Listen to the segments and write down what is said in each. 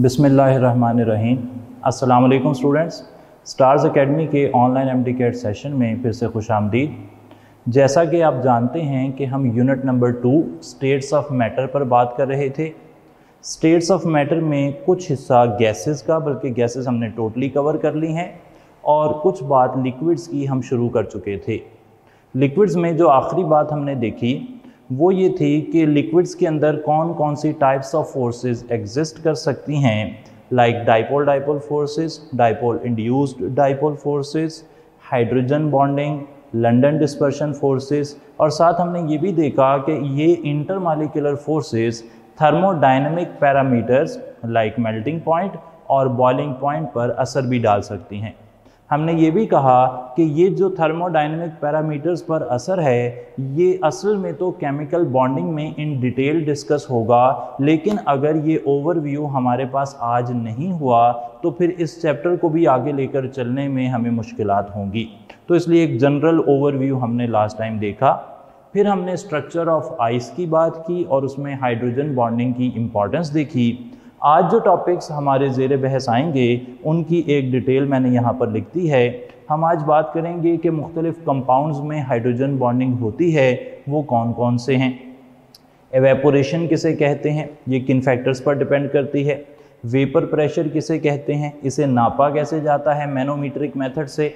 बिसमीम अस्सलाम students. Stars academy के ऑनलाइन एम टी सेशन में फिर से खुश आमदीद। जैसा कि आप जानते हैं कि हम unit number two, states of matter पर बात कर रहे थे। स्टेट्स ऑफ़ मैटर में कुछ हिस्सा गैसेस का, बल्कि गैसेस हमने टोटली कवर कर ली हैं, और कुछ बात लिक्विड्स की हम शुरू कर चुके थे। लिक्विड्स में जो आखिरी बात हमने देखी वो ये थी कि लिक्विड्स के अंदर कौन कौन सी टाइप्स ऑफ़ फोर्सेस एग्जिस्ट कर सकती हैं like dipole dipole forces dipole induced dipole forces hydrogen bonding London dispersion forces और साथ हमने ये भी देखा कि ये intermolecular forces thermodynamic parameters like melting point और बॉइलिंग पॉइंट पर असर भी डाल सकती हैं। हमने ये भी कहा कि ये जो थर्मोडाइनमिक पैरामीटर्स पर असर है, ये असल में तो केमिकल बॉन्डिंग में इन डिटेल डिस्कस होगा, लेकिन अगर ये ओवरव्यू हमारे पास आज नहीं हुआ तो फिर इस चैप्टर को भी आगे लेकर चलने में हमें मुश्किल होंगी। तो इसलिए एक जनरल ओवरव्यू हमने लास्ट टाइम देखा। फिर हमने स्ट्रक्चर ऑफ़ आइस की बात की और उसमें हाइड्रोजन बॉन्डिंग की इम्पॉर्टेंस देखी। आज जो टॉपिक्स हमारे जेर बहस आएँगे, उनकी एक डिटेल मैंने यहाँ पर लिख दी है। हम आज बात करेंगे कि मुख्तलिफ़ कंपाउंड्स में हाइड्रोजन बॉन्डिंग होती है, वो कौन कौन से हैं? एवेपोरेशन किसे कहते हैं? ये किन फैक्टर्स पर डिपेंड करती है? वेपर प्रेशर किसे कहते हैं? इसे नापा कैसे जाता है मैनोमीट्रिक मेथड से?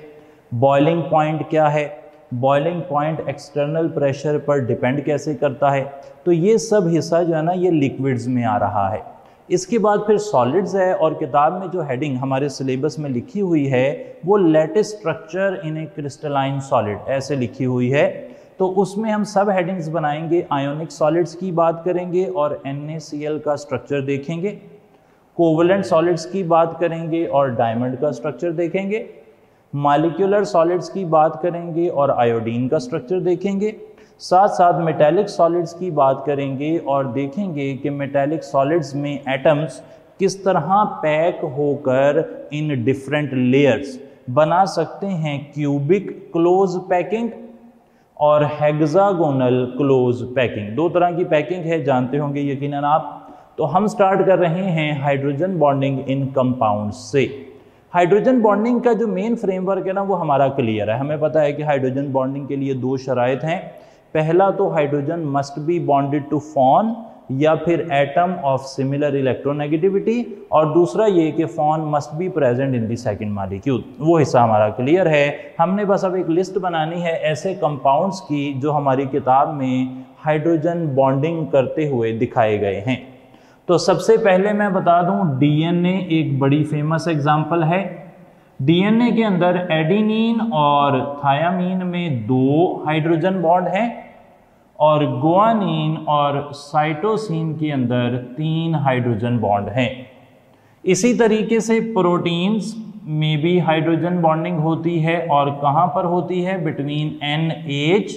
बॉइलिंग पॉइंट क्या है? बॉइलिंग पॉइंट एक्सटर्नल प्रेशर पर डिपेंड कैसे करता है? तो ये सब हिस्सा जो है ना, ये लिक्विड्स में आ रहा है। इसके बाद फिर सॉलिड्स है और किताब में जो हेडिंग हमारे सिलेबस में लिखी हुई है, वो lattice structure in a crystalline solid ऐसे लिखी हुई है। तो उसमें हम सब हेडिंग्स बनाएँगे आयोनिक सॉलिड्स की बात करेंगे और एन का स्ट्रक्चर देखेंगे। कोवलेंट सॉलिड्स की बात करेंगे और डायमंड का स्ट्रक्चर देखेंगे। मालिक्यूलर सॉलिड्स की बात करेंगे और आयोडीन का स्ट्रक्चर देखेंगे। साथ साथ मेटेलिक सॉलिड्स की बात करेंगे और देखेंगे कि मेटेलिक सॉलिड्स में एटम्स किस तरह पैक होकर इन डिफरेंट लेयर्स बना सकते हैं क्यूबिक क्लोज पैकिंग और हेक्सागोनल क्लोज पैकिंग दो तरह की पैकिंग है, जानते होंगे यकीनन आप। तो हम स्टार्ट कर रहे हैं हाइड्रोजन बॉन्डिंग इन कंपाउंड से। हाइड्रोजन बॉन्डिंग का जो मेन फ्रेमवर्क है ना, वो हमारा क्लियर है। हमें पता है कि हाइड्रोजन बॉन्डिंग के लिए दो शराइत हैं। पहला तो hydrogen must be bonded to FON या फिर एटम ऑफ़ सिमिलर इलेक्ट्रोनेगेटिविटी और दूसरा ये कि FON must be present in the second molecule वो हिस्सा हमारा क्लियर है। हमने बस अब एक लिस्ट बनानी है ऐसे कंपाउंड्स की जो हमारी किताब में हाइड्रोजन बॉन्डिंग करते हुए दिखाए गए हैं। तो सबसे पहले मैं बता दूँ डीएनए एक बड़ी फ़ेमस एग्जांपल है। डीएनए के अंदर एडिनिन और थायामीन में दो हाइड्रोजन बॉन्ड हैं और गुआनिन और साइटोसिन के अंदर तीन हाइड्रोजन बॉन्ड हैं। इसी तरीके से प्रोटीन्स में भी हाइड्रोजन बॉन्डिंग होती है और कहाँ पर होती है? Between N H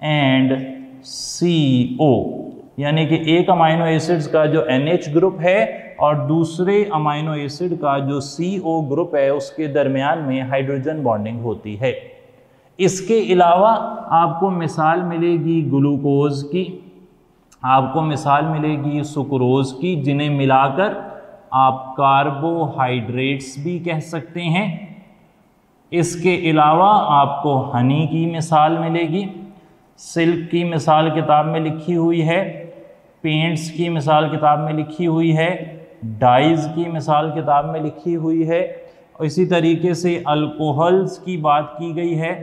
and C O यानी कि एक अमाइनो एसिड्स का जो एन एच ग्रुप है और दूसरे अमाइनो एसिड का जो सी ओ ग्रुप है, उसके दरमियान में हाइड्रोजन बॉन्डिंग होती है। इसके अलावा आपको मिसाल मिलेगी ग्लूकोज की। आपको मिसाल मिलेगी सुक्रोज की, जिन्हें मिलाकर आप कार्बोहाइड्रेट्स भी कह सकते हैं। इसके अलावा आपको हनी की मिसाल मिलेगी। सिल्क की मिसाल किताब में लिखी हुई है। पेंट्स की मिसाल किताब में लिखी हुई है। डाइज की मिसाल किताब में लिखी हुई है। इसी तरीके से अल्कोहल्स की बात की गई है।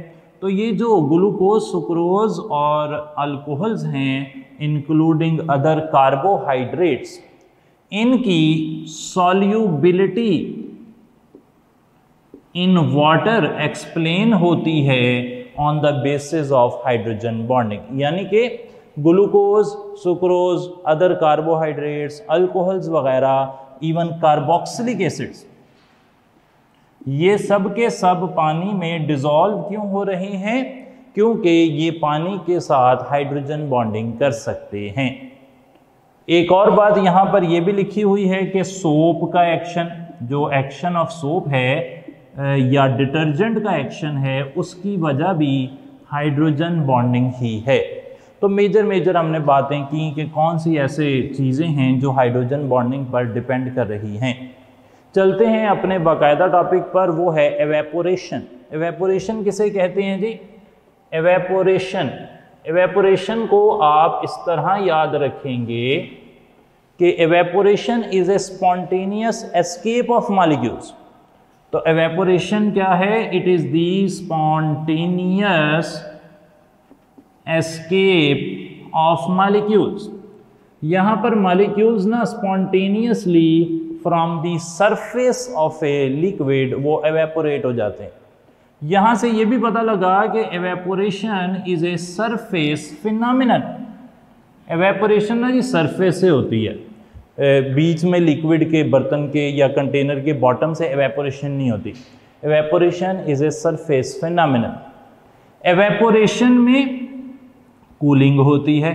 तो ये जो ग्लूकोज, सुक्रोज और अल्कोहल्स हैं इंक्लूडिंग अदर कार्बोहाइड्रेट्स इनकी सॉल्यूबिलिटी इन वाटर एक्सप्लेन होती है on the basis of hydrogen bonding यानी कि glucose, sucrose other carbohydrates alcohols वगैरह इवन कार्बोक्सिलिक एसिड्स ये सब के सब पानी में डिज़ोल्व क्यों हो रहे हैं? क्योंकि ये पानी के साथ हाइड्रोजन बॉन्डिंग कर सकते हैं. एक और बात यहाँ पर यह भी लिखी हुई है कि सोप का एक्शन जो एक्शन ऑफ़ सोप है या डिटर्जेंट का एक्शन है, उसकी वजह भी हाइड्रोजन बॉन्डिंग ही है. तो मेजर मेजर हमने बातें की कि कौन सी ऐसे चीज़ें हैं जो हाइड्रोजन बॉन्डिंग पर डिपेंड कर रही हैं। चलते हैं अपने बाकायदा टॉपिक पर, वो है एवेपोरेशन एवेपोरेशन किसे कहते हैं जी? एवेपोरेशन एवेपोरेशन को आप इस तरह याद रखेंगे कि evaporation is a spontaneous escape of molecules तो एवेपोरेशन क्या है? It is the spontaneous escape of molecules यहाँ पर मालिक्यूल्स ना spontaneously from the surface of a liquid वो एवेपोरेट हो जाते हैं। यहाँ से ये भी पता लगा कि evaporation is a surface phenomenon evaporation ना जी सरफेस से होती है। बीच में लिक्विड के, बर्तन के या कंटेनर के बॉटम से एवेपोरेशन नहीं होती। Evaporation is a surface phenomenon evaporation में कूलिंग होती है।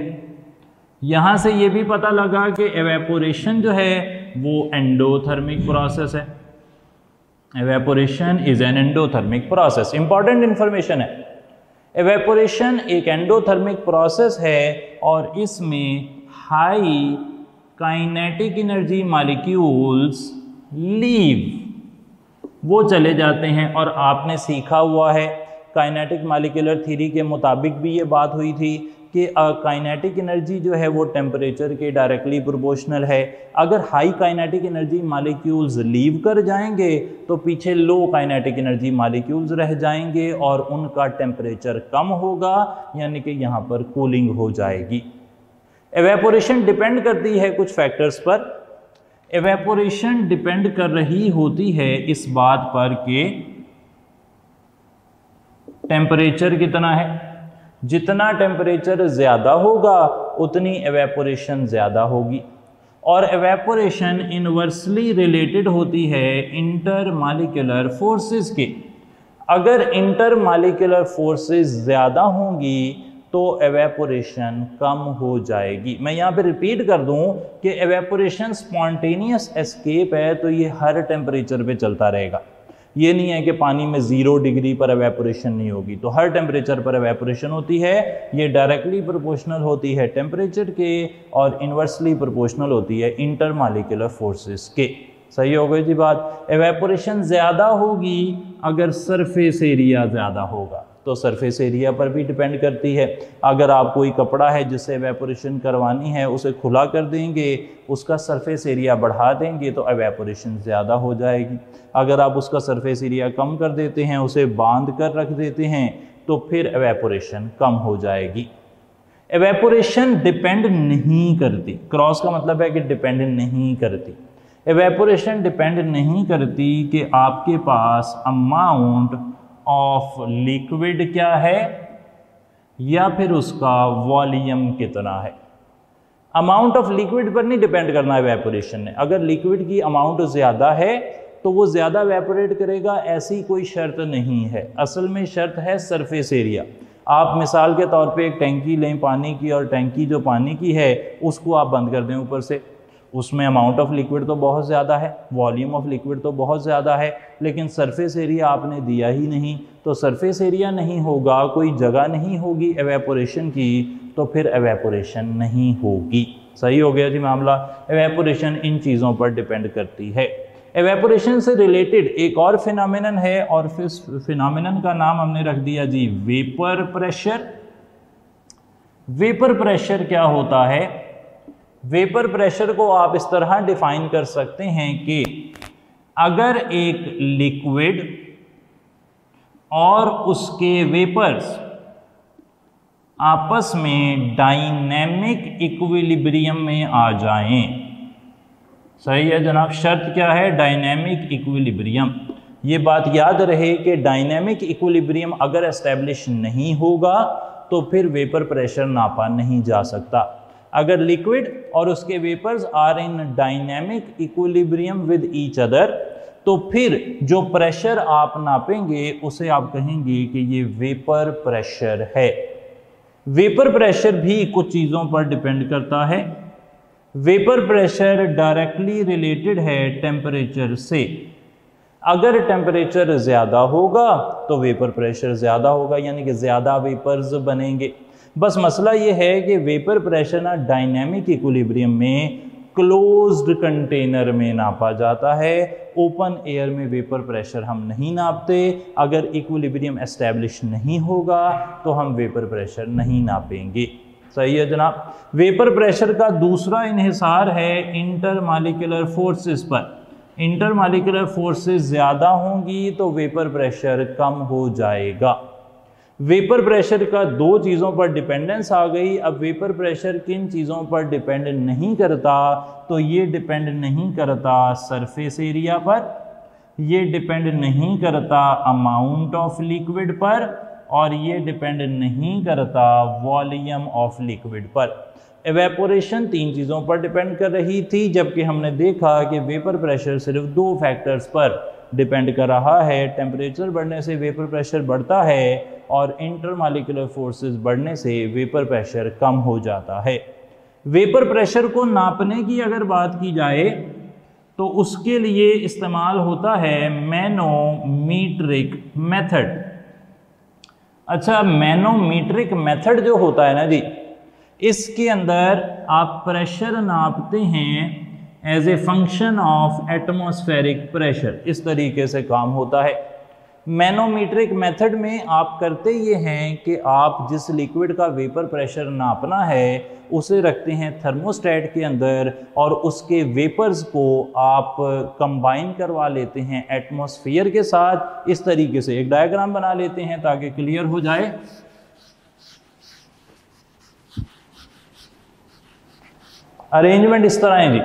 यहाँ से ये भी पता लगा कि एवेपोरेशन जो है, वो एंडोथर्मिक प्रोसेस है। Evaporation is an endothermic process important information है। एवेपोरेशन एक एंडोथर्मिक प्रोसेस है और इसमें high kinetic energy molecules leave वो चले जाते हैं और आपने सीखा हुआ है। काइनेटिक मालिकुलर थ्योरी के मुताबिक भी ये बात हुई थी। कि काइनेटिक एनर्जी जो है वो टेम्परेचर के डायरेक्टली प्रोपोर्शनल है। अगर high kinetic energy molecules leave कर जाएँगे तो पीछे लो काइनेटिक एनर्जी मालिक्यूल्स रह जाएँगे और उनका टेम्परेचर कम होगा, यानी कि यहाँ पर कूलिंग हो जाएगी। एवेपोरेशन डिपेंड करती है कुछ फैक्टर्स पर। एवेपोरेशन डिपेंड कर रही होती है इस बात पर कि टेम्परेचर कितना है। जितना टेम्परेचर ज़्यादा होगा, उतनी एवेपोरेशन ज़्यादा होगी। और एवेपोरेशन इनवर्सली रिलेटेड होती है इंटर मालिकुलर फोर्सेस के। अगर इंटर मालिकुलर फोर्सेस ज़्यादा होंगी तो एवेपोरेशन कम हो जाएगी। मैं यहाँ पे रिपीट कर दूँ कि एवेपोरेशन स्पॉन्टेनियस एस्केप है तो ये हर टेम्परेचर पे चलता रहेगा। ये नहीं है कि पानी में ज़ीरो डिग्री पर एवेपोरेशन नहीं होगी। तो हर टेम्परेचर पर एवेपोरेशन होती है, ये डायरेक्टली प्रोपोर्शनल होती है टेम्परेचर के और इन्वर्सली प्रोपोर्शनल होती है इंटर मालिकुलर फोर्सेस के। सही हो गई जी बात? एवेपोरेशन ज़्यादा होगी अगर सरफेस एरिया ज़्यादा होगा। तो सरफेस एरिया पर भी डिपेंड करती है। अगर आप कोई कपड़ा है जिससे एवेपोरेशन करवानी है, उसे खुला कर देंगे, उसका सरफेस एरिया बढ़ा देंगे तो एवेपोरेशन ज़्यादा हो जाएगी। अगर आप उसका सरफेस एरिया कम कर देते हैं, उसे बाँध कर रख देते हैं तो फिर एवेपोरेशन कम हो जाएगी। एवेपोरेशन डिपेंड नहीं करती। क्रॉस का मतलब है कि डिपेंड नहीं करती। एवेपोरेशन डिपेंड नहीं करती कि आपके पास अमाउंट ऑफ़ लिक्विड क्या है? या फिर उसका वॉल्यूम कितना है? अमाउंट ऑफ़ लिक्विड पर नहीं डिपेंड करना है वेपोरेशन ने। अगर लिक्विड की अमाउंट ज़्यादा है तो वो ज़्यादा वेपोरेट करेगा, ऐसी कोई शर्त नहीं है। असल में शर्त है सरफेस एरिया आप मिसाल के तौर पे एक टैंकी लें पानी की, और टैंकी जो पानी की है, उसको आप बंद कर दें ऊपर से। उसमें अमाउंट ऑफ़ लिक्विड तो बहुत ज़्यादा है वॉल्यूम ऑफ़ लिक्विड तो बहुत ज़्यादा है, लेकिन सरफेस एरिया आपने दिया ही नहीं। तो सरफेस एरिया नहीं होगा, कोई जगह नहीं होगी एवेपोरेशन की तो फिर एवेपोरेशन नहीं होगी। सही हो गया जी मामला। एवेपोरेशन इन चीज़ों पर डिपेंड करती है। एवेपोरेशन से रिलेटेड एक और फिनोमिनन है, और फिर फिनोमिनन का नाम हमने रख दिया जी वेपर प्रेशर वेपर प्रेशर क्या होता है? वेपर प्रेशर को आप इस तरह डिफाइन कर सकते हैं कि अगर एक लिक्विड और उसके वेपर्स आपस में डायनेमिक इक्विलिब्रियम में आ जाएँ, सही है जनाब? शर्त क्या है? Dynamic equilibrium. ये बात याद रहे कि डायनेमिक इक्विलिब्रियम अगर एस्टेब्लिश नहीं होगा तो फिर वेपर प्रेशर नापा नहीं जा सकता। अगर लिक्विड और उसके vapours are in dynamic equilibrium with each other तो फिर जो प्रेशर आप नापेंगे, उसे आप कहेंगे कि ये वेपर प्रेशर है। वेपर प्रेशर भी कुछ चीज़ों पर डिपेंड करता है। वेपर प्रेशर डायरेक्टली रिलेटेड है टेम्परेचर से। अगर टेम्परेचर ज़्यादा होगा तो वेपर प्रेशर ज़्यादा होगा, यानी कि ज़्यादा वेपर्स बनेंगे। बस मसला ये है कि वेपर प्रेशर ना डायनेमिक इक्विलिब्रियम में क्लोज्ड कंटेनर में नापा जाता है। ओपन एयर में वेपर प्रेशर हम नहीं नापते। अगर इक्विलिब्रियम एस्टेब्लिश नहीं होगा तो हम वेपर प्रेशर नहीं नापेंगे। सही है जनाब? वेपर प्रेशर का दूसरा इहिसार है इंटर मालिकुलर फोर्सेस पर। इंटर मालिकुलर फोर्सेस ज़्यादा होंगी तो वेपर प्रेशर कम हो जाएगा। वेपर प्रेशर का दो चीज़ों पर डिपेंडेंस आ गई। अब वेपर प्रेशर किन चीज़ों पर डिपेंड नहीं करता तो ये डिपेंड नहीं करता सरफेस एरिया पर, ये डिपेंड नहीं करता अमाउंट ऑफ़ लिक्विड पर, और ये डिपेंड नहीं करता वॉल्यूम ऑफ़ लिक्विड पर। एवेपोरेशन तीन चीज़ों पर डिपेंड कर रही थी, जबकि हमने देखा कि वेपर प्रेशर सिर्फ़ दो फैक्टर्स पर डिपेंड कर रहा है। टेम्परेचर बढ़ने से वेपर प्रेशर बढ़ता है और इंटरमालिकुलर फोर्सेस बढ़ने से वेपर प्रेशर कम हो जाता है। वेपर प्रेशर को नापने की अगर बात की जाए तो उसके लिए इस्तेमाल होता है मैनोमीट्रिक मेथड। अच्छा मैनोमीट्रिक मेथड जो होता है ना जी, इसके अंदर आप प्रेशर नापते हैं as a function of atmospheric pressure इस तरीके से काम होता है। मैनोमीट्रिक मेथड में आप करते ये हैं कि आप जिस लिक्विड का वेपर प्रेशर नापना है, उसे रखते हैं थर्मोस्टेट के अंदर और उसके वेपर्स को आप कंबाइन करवा लेते हैं एटमॉस्फेयर के साथ। इस तरीके से एक डायग्राम बना लेते हैं ताकि क्लियर हो जाए। अरेंजमेंट इस तरह है जी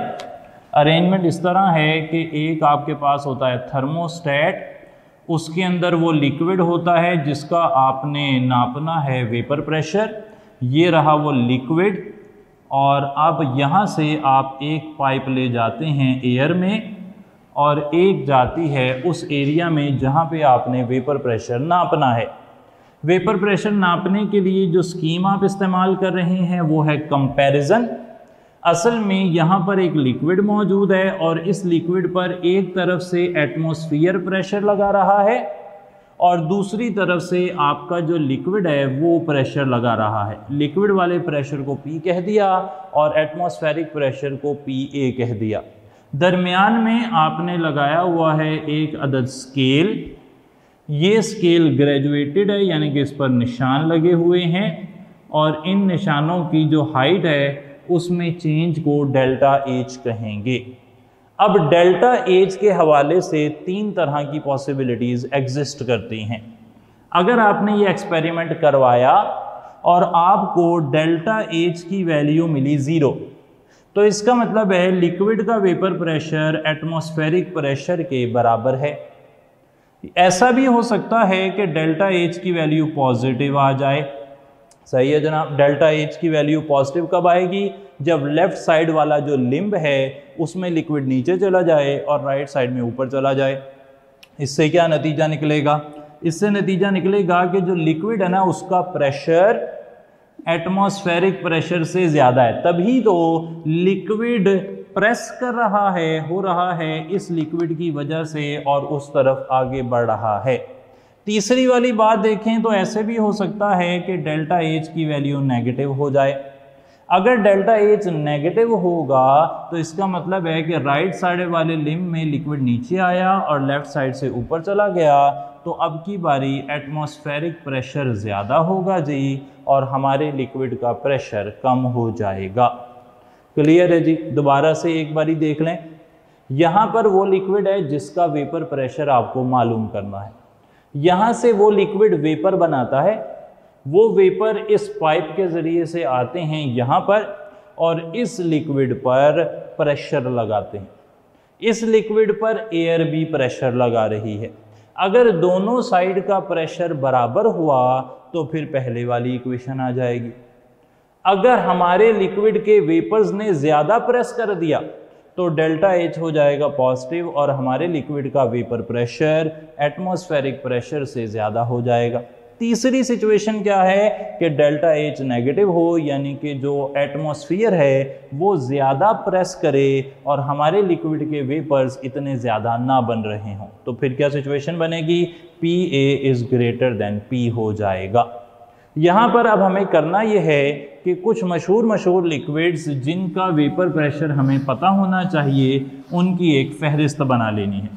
अरेंजमेंट इस तरह है कि एक आपके पास होता है थर्मोस्टेट, उसके अंदर वो लिक्विड होता है जिसका आपने नापना है वेपर प्रेशर। ये रहा वो लिक्विड और अब यहाँ से आप एक पाइप ले जाते हैं एयर में और एक जाती है उस एरिया में जहाँ पे आपने वेपर प्रेशर नापना है। वेपर प्रेशर नापने के लिए जो स्कीम आप इस्तेमाल कर रहे हैं वो है कंपैरिजन। असल में यहाँ पर एक लिक्विड मौजूद है और इस लिक्विड पर एक तरफ़ से एटमॉस्फेयर प्रेशर लगा रहा है और दूसरी तरफ़ से आपका जो लिक्विड है, वो प्रेशर लगा रहा है। लिक्विड वाले प्रेशर को पी कह दिया और एटमॉस्फेरिक प्रेशर को पी ए कह दिया। दरमियान में आपने लगाया हुआ है एक अदद स्केल ये स्केल ग्रेजुएटेड है, यानी कि इस पर निशान लगे हुए हैं और इन निशानों की जो हाइट है उसमें चेंज को डेल्टा एच कहेंगे। अब डेल्टा एच के हवाले से तीन तरह की पॉसिबिलिटीज़ एग्जिस्ट करती हैं। अगर आपने ये एक्सपेरिमेंट करवाया और आपको डेल्टा एच की वैल्यू मिली ज़ीरो तो इसका मतलब है लिक्विड का वेपर प्रेशर एटमॉस्फेरिक प्रेशर के बराबर है। ऐसा भी हो सकता है कि डेल्टा एच की वैल्यू पॉजिटिव आ जाए। सही है जनाब। डेल्टा एच की वैल्यू पॉजिटिव कब आएगी? जब लेफ़्ट साइड वाला जो लिम्ब है, उसमें लिक्विड नीचे चला जाए और राइट साइड में ऊपर चला जाए। इससे क्या नतीजा निकलेगा? इससे नतीजा निकलेगा कि जो लिक्विड है ना, उसका प्रेशर एटमॉस्फेरिक प्रेशर से ज़्यादा है। तभी तो लिक्विड प्रेस कर रहा है, हो रहा है इस लिक्विड की वजह से और उस तरफ़ आगे बढ़ रहा है। तीसरी वाली बात देखें तो ऐसे भी हो सकता है कि डेल्टा एच की वैल्यू नेगेटिव हो जाए। अगर डेल्टा एच नेगेटिव होगा तो इसका मतलब है कि राइट साइड वाले लिम में लिक्विड नीचे आया और लेफ़्ट साइड से ऊपर चला गया तो अब की बारी एटमॉस्फेरिक प्रेशर ज़्यादा होगा जी और हमारे लिक्विड का प्रेशर कम हो जाएगा। क्लियर है जी? दोबारा से एक बारी देख लें। यहाँ पर वो लिक्विड है जिसका वेपर प्रेशर आपको मालूम करना है। यहाँ से वो लिक्विड वेपर बनाता है। वो वेपर इस पाइप के ज़रिए से आते हैं यहाँ पर और इस लिक्विड पर प्रेशर लगाते हैं। इस लिक्विड पर एयर भी प्रेशर लगा रही है। अगर दोनों साइड का प्रेशर बराबर हुआ तो फिर पहले वाली इक्वेशन आ जाएगी। अगर हमारे लिक्विड के वेपर्स ने ज़्यादा प्रेस कर दिया तो डेल्टा एच हो जाएगा पॉजिटिव और हमारे लिक्विड का वेपर प्रेशर एटमॉस्फेरिक प्रेशर से ज़्यादा हो जाएगा। तीसरी सिचुएशन क्या है कि डेल्टा एच नेगेटिव हो, यानी कि जो एटमॉस्फियर है, वो ज़्यादा प्रेस करे और हमारे लिक्विड के वेपर्स इतने ज़्यादा ना बन रहे हों। तो फिर क्या सिचुएशन बनेगी? P A is greater than P हो जाएगा। यहाँ पर अब हमें करना यह है कि कुछ मशहूर मशहूर लिक्विड्स जिनका वेपर प्रेशर हमें पता होना चाहिए, उनकी एक फहरिस्त बना लेनी है।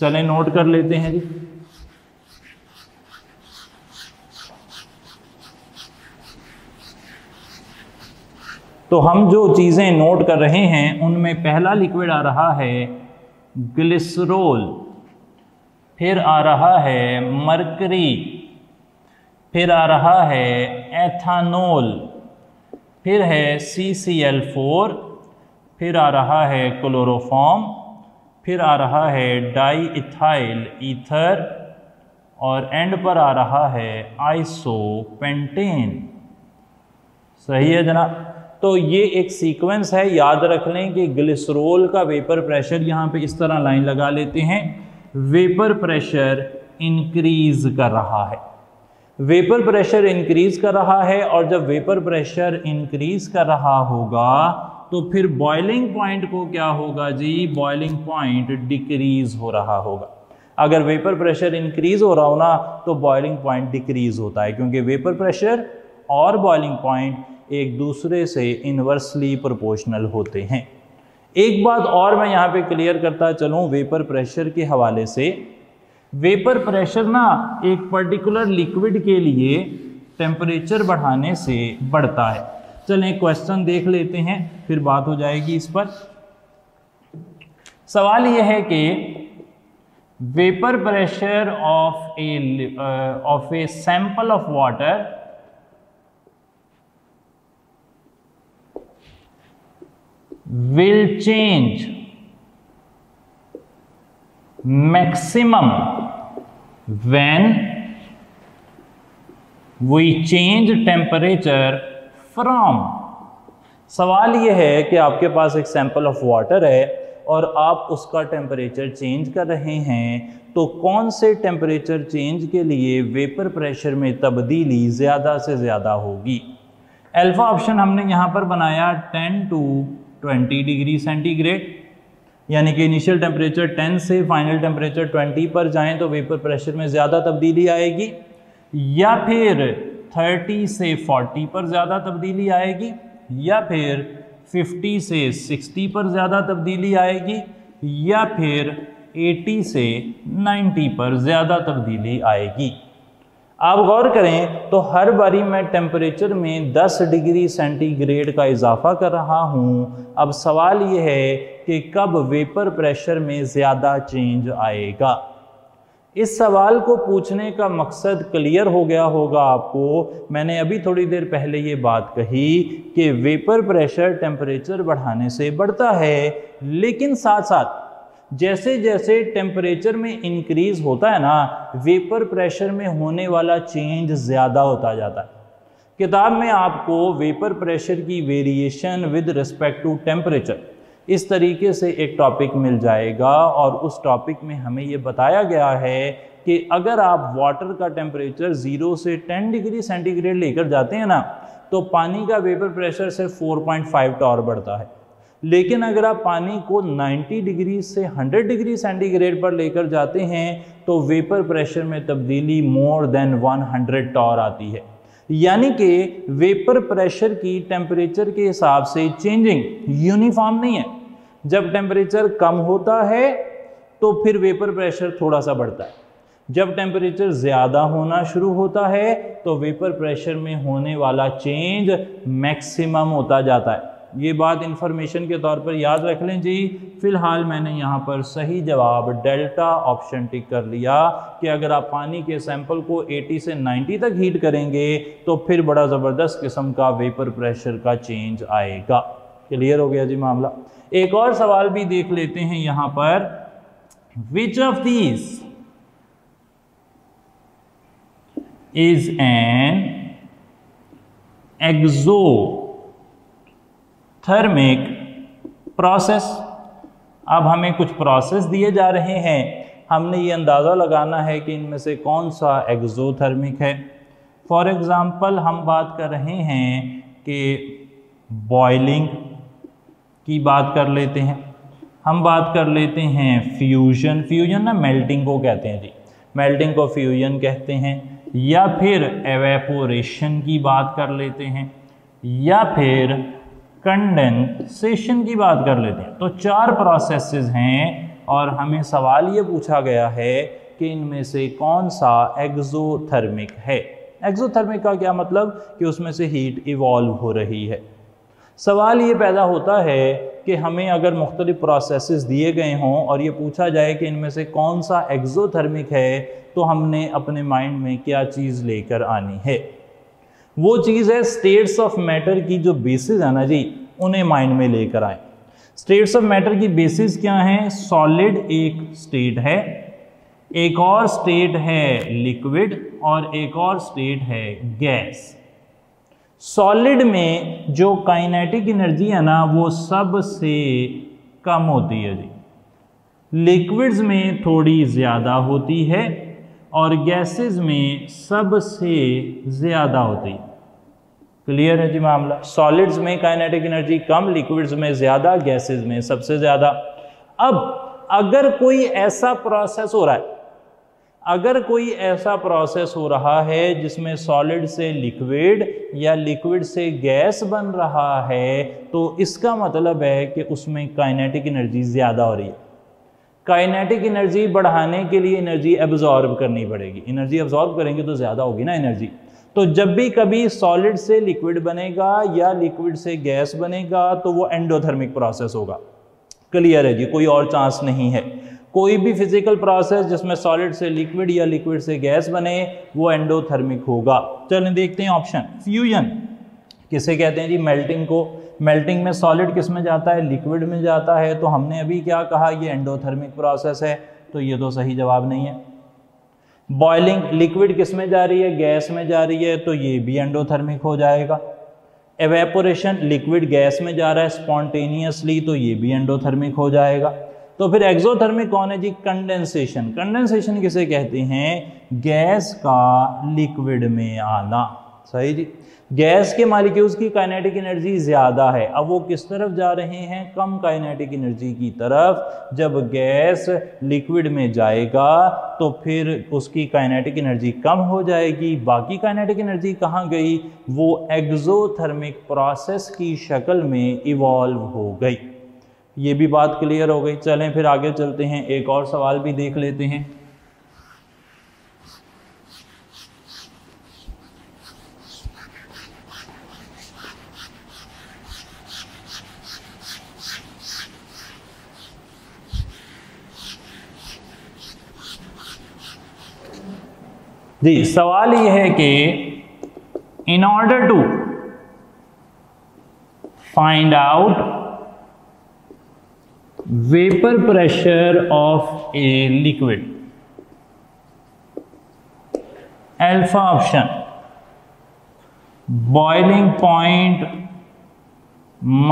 चलें नोट कर लेते हैं जी। तो हम जो चीज़ें नोट कर रहे हैं, उनमें पहला लिक्विड आ रहा है ग्लिसरोल फिर आ रहा है मरकरी फिर आ रहा है एथानोल, फिर है सी सी एल फोर फिर आ रहा है क्लोरोफॉर्म, फिर आ रहा है डाई इथाइल ईथर, और एंड पर आ रहा है आइसोपेंटेन। सही है जनाब? तो ये एक सीक्वेंस है, याद रख लें कि ग्लिसरोल का वेपर प्रेशर यहाँ पे इस तरह लाइन लगा लेते हैं। वेपर प्रेशर इंक्रीज कर रहा है। वेपर प्रेशर इंक्रीज कर रहा है और जब वेपर प्रेशर इंक्रीज कर रहा होगा तो फिर बॉइलिंग पॉइंट को क्या होगा जी? बॉइलिंग पॉइंट डिक्रीज हो रहा होगा। अगर वेपर प्रेशर इंक्रीज हो रहा हो ना तो बॉइलिंग पॉइंट डिक्रीज होता है, क्योंकि वेपर प्रेशर और बॉइलिंग पॉइंट एक दूसरे से इन्वर्सली प्रोपोर्शनल होते हैं। एक बात और मैं यहाँ पे क्लियर करता चलूँ, वेपर प्रेशर के हवाले से वेपर प्रेशर ना एक पर्टिकुलर लिक्विड के लिए टेम्परेचर बढ़ाने से बढ़ता है। चलें क्वेश्चन देख लेते हैं, फिर बात हो जाएगी इस पर। सवाल यह है कि vapour pressure of a of a sample of water will change maximum when we change temperature from. सवाल ये है कि आपके पास एक सैंपल ऑफ़ वाटर है और आप उसका टेम्परेचर चेंज कर रहे हैं तो कौन से टेम्परेचर चेंज के लिए वेपर प्रेशर में तब्दीली ज़्यादा से ज़्यादा होगी? अल्फ़ा ऑप्शन हमने यहाँ पर बनाया 10 टू 20 डिग्री सेंटीग्रेड यानी कि इनिशियल टेम्परेचर 10 से फाइनल टेम्परेचर 20 पर जाएँ तो वेपर प्रेशर में ज़्यादा तब्दीली आएगी, या फिर 30 से 40 पर ज़्यादा तब्दीली आएगी, या फिर 50 से 60 पर ज़्यादा तब्दीली आएगी, या फिर 80 से 90 पर ज़्यादा तब्दीली आएगी। आप गौर करें तो हर बारी मैं टेम्परेचर में 10 डिग्री सेंटीग्रेड का इजाफा कर रहा हूँ। अब सवाल ये है कि कब वेपर प्रेशर में ज़्यादा चेंज आएगा। इस सवाल को पूछने का मकसद क्लियर हो गया होगा आपको। मैंने अभी थोड़ी देर पहले ये बात कही कि वेपर प्रेशर टेम्परेचर बढ़ाने से बढ़ता है, लेकिन साथ साथ जैसे जैसे टेम्परेचर में इंक्रीज होता है ना, वेपर प्रेशर में होने वाला चेंज ज़्यादा होता जाता है। किताब में आपको वेपर प्रेशर की variation with respect to temperature इस तरीके से एक टॉपिक मिल जाएगा और उस टॉपिक में हमें ये बताया गया है कि अगर आप वाटर का टेम्परेचर ज़ीरो से 10 डिग्री सेंटीग्रेड लेकर जाते हैं ना तो पानी का वेपर प्रेशर सिर्फ़ 4.5 टॉर बढ़ता है। लेकिन अगर आप पानी को 90 डिग्री से 100 डिग्री सेंटीग्रेड पर लेकर जाते हैं तो वेपर प्रेशर में तब्दीली मोर देन 100 टॉर आती है। यानी कि वेपर प्रेशर की टेम्परेचर के हिसाब से चेंजिंग यूनिफॉर्म नहीं है। जब टेम्परेचर कम होता है तो फिर वेपर प्रेशर थोड़ा सा बढ़ता है। जब टेम्परेचर ज़्यादा होना शुरू होता है तो वेपर प्रेशर में होने वाला चेंज मैक्सिमम होता जाता है। ये बात इन्फॉर्मेशन के तौर पर याद रख लें जी। फ़िलहाल मैंने यहाँ पर सही जवाब डेल्टा ऑप्शन टिक कर लिया कि अगर आप पानी के सैंपल को 80 से 90 तक हीट करेंगे तो फिर बड़ा ज़बरदस्त किस्म का वेपर प्रेशर का चेंज आएगा। क्लियर हो गया जी मामला। एक और सवाल भी देख लेते हैं यहाँ पर। Which of these is an exothermic process अब हमें कुछ प्रोसेस दिए जा रहे हैं। हमने ये अंदाज़ा लगाना है कि इनमें से कौन सा एक्जोथर्मिक है। फॉर एग्ज़ाम्पल हम बात कर रहे हैं कि बॉइलिंग की बात कर लेते हैं। हम बात कर लेते हैं फ्यूजन फ्यूजन ना मेल्टिंग को कहते हैं जी। मेल्टिंग को फ्यूजन कहते हैं। या फिर एवेपोरेशन की बात कर लेते हैं। या फिर कंडेंसेशन की बात कर लेते हैं। तो चार प्रोसेसेस हैं और हमें सवाल ये पूछा गया है कि इनमें से कौन सा एक्जोथर्मिक है। एक्जोथर्मिक का क्या मतलब? कि उसमें से हीट इवॉल्व हो रही है। सवाल ये पैदा होता है कि हमें अगर मुख्तलिफ़ प्रोसेस दिए गए हों और ये पूछा जाए कि इनमें से कौन सा एक्जोथर्मिक है तो हमने अपने माइंड में क्या चीज़ लेकर आनी है। वो चीज़ है स्टेट्स ऑफ़ मैटर की जो बेसिस है ना जी, उन्हें माइंड में लेकर आए। स्टेट्स ऑफ़ मैटर की बेसिस क्या है? सॉलिड एक स्टेट है, एक और स्टेट है लिक्विड और एक और स्टेट है गैस सॉलिड में जो काइनेटिक एनर्जी है ना, वो सबसे कम होती है जी। लिक्विड्स में थोड़ी ज़्यादा होती है और गैसेस में सबसे ज़्यादा होती है। क्लियर है जी मामला? सॉलिड्स में काइनेटिक एनर्जी कम लिक्विड्स में ज़्यादा गैसेस में सबसे ज़्यादा। अब, अगर कोई ऐसा प्रोसेस हो रहा है, अगर कोई ऐसा प्रोसेस हो रहा है जिसमें सॉलिड से लिक्विड या लिक्विड से गैस बन रहा है तो इसका मतलब है कि उसमें काइनेटिक एनर्जी ज़्यादा हो रही है। काइनेटिक एनर्जी बढ़ाने के लिए एनर्जी एब्जॉर्ब करनी पड़ेगी। एनर्जी एब्जॉर्ब करेंगे तो ज़्यादा होगी ना एनर्जी तो जब भी कभी सॉलिड से लिक्विड बनेगा या लिक्विड से गैस बनेगा तो वो एंडोथर्मिक प्रोसेस होगा। क्लियर है जी? कोई और चांस नहीं है। कोई भी फ़िज़िकल प्रोसेस जिसमें सॉलिड से लिक्विड या लिक्विड से गैस बने, वो एंडोथर्मिक होगा। चलें देखते हैं ऑप्शन फ्यूजन किसे कहते हैं जी? मेल्टिंग को। मेल्टिंग में सॉलिड किसमें जाता है? लिक्विड में जाता है। तो हमने अभी क्या कहा? ये एंडोथर्मिक प्रोसेस है। तो ये तो सही जवाब नहीं है। बॉइलिंग लिक्विड किसमें जा रही है? गैस में जा रही है। तो ये भी एंडोथर्मिक हो जाएगा। एवेपोरेशन लिक्विड गैस में जा रहा है स्पॉन्टेनियसली। तो ये भी एंडोथर्मिक हो जाएगा। तो फिर एक्सोथर्मिक कौन है जी? कंडेंसेशन। कंडेंसेशन किसे कहते हैं? गैस का लिक्विड में आना। सही जी? गैस के मालिक्यूल्स की काइनेटिक एनर्जी ज़्यादा है। अब वो किस तरफ़ जा रहे हैं? कम काइनेटिक एनर्जी की तरफ़। जब गैस लिक्विड में जाएगा तो फिर उसकी काइनेटिक एनर्जी कम हो जाएगी। बाकी काइनेटिक एनर्जी कहाँ गई? वो एक्जोथर्मिक प्रोसेस की शक्ल में इवॉल्व हो गई। ये भी बात क्लियर हो गई। चलें फिर आगे चलते हैं। एक और सवाल भी देख लेते हैं। जी। सवाल ये है कि in order to find out vapour pressure of a liquid alpha option boiling point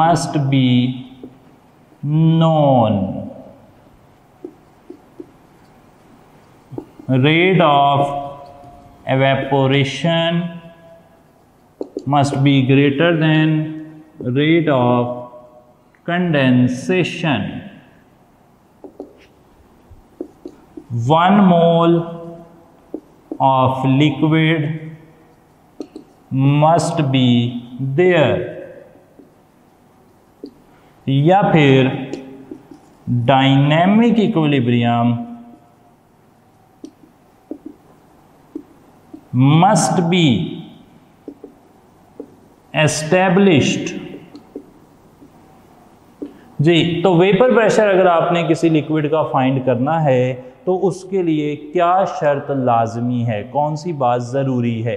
must be known rate of evaporation must be greater than rate of condensation. 1 mole of liquid must be there या फिर dynamic equilibrium must be established. जी तो vapour pressure अगर आपने किसी liquid का find करना है तो उसके लिए क्या शर्त लाजमी है? कौन सी बात ज़रूरी है?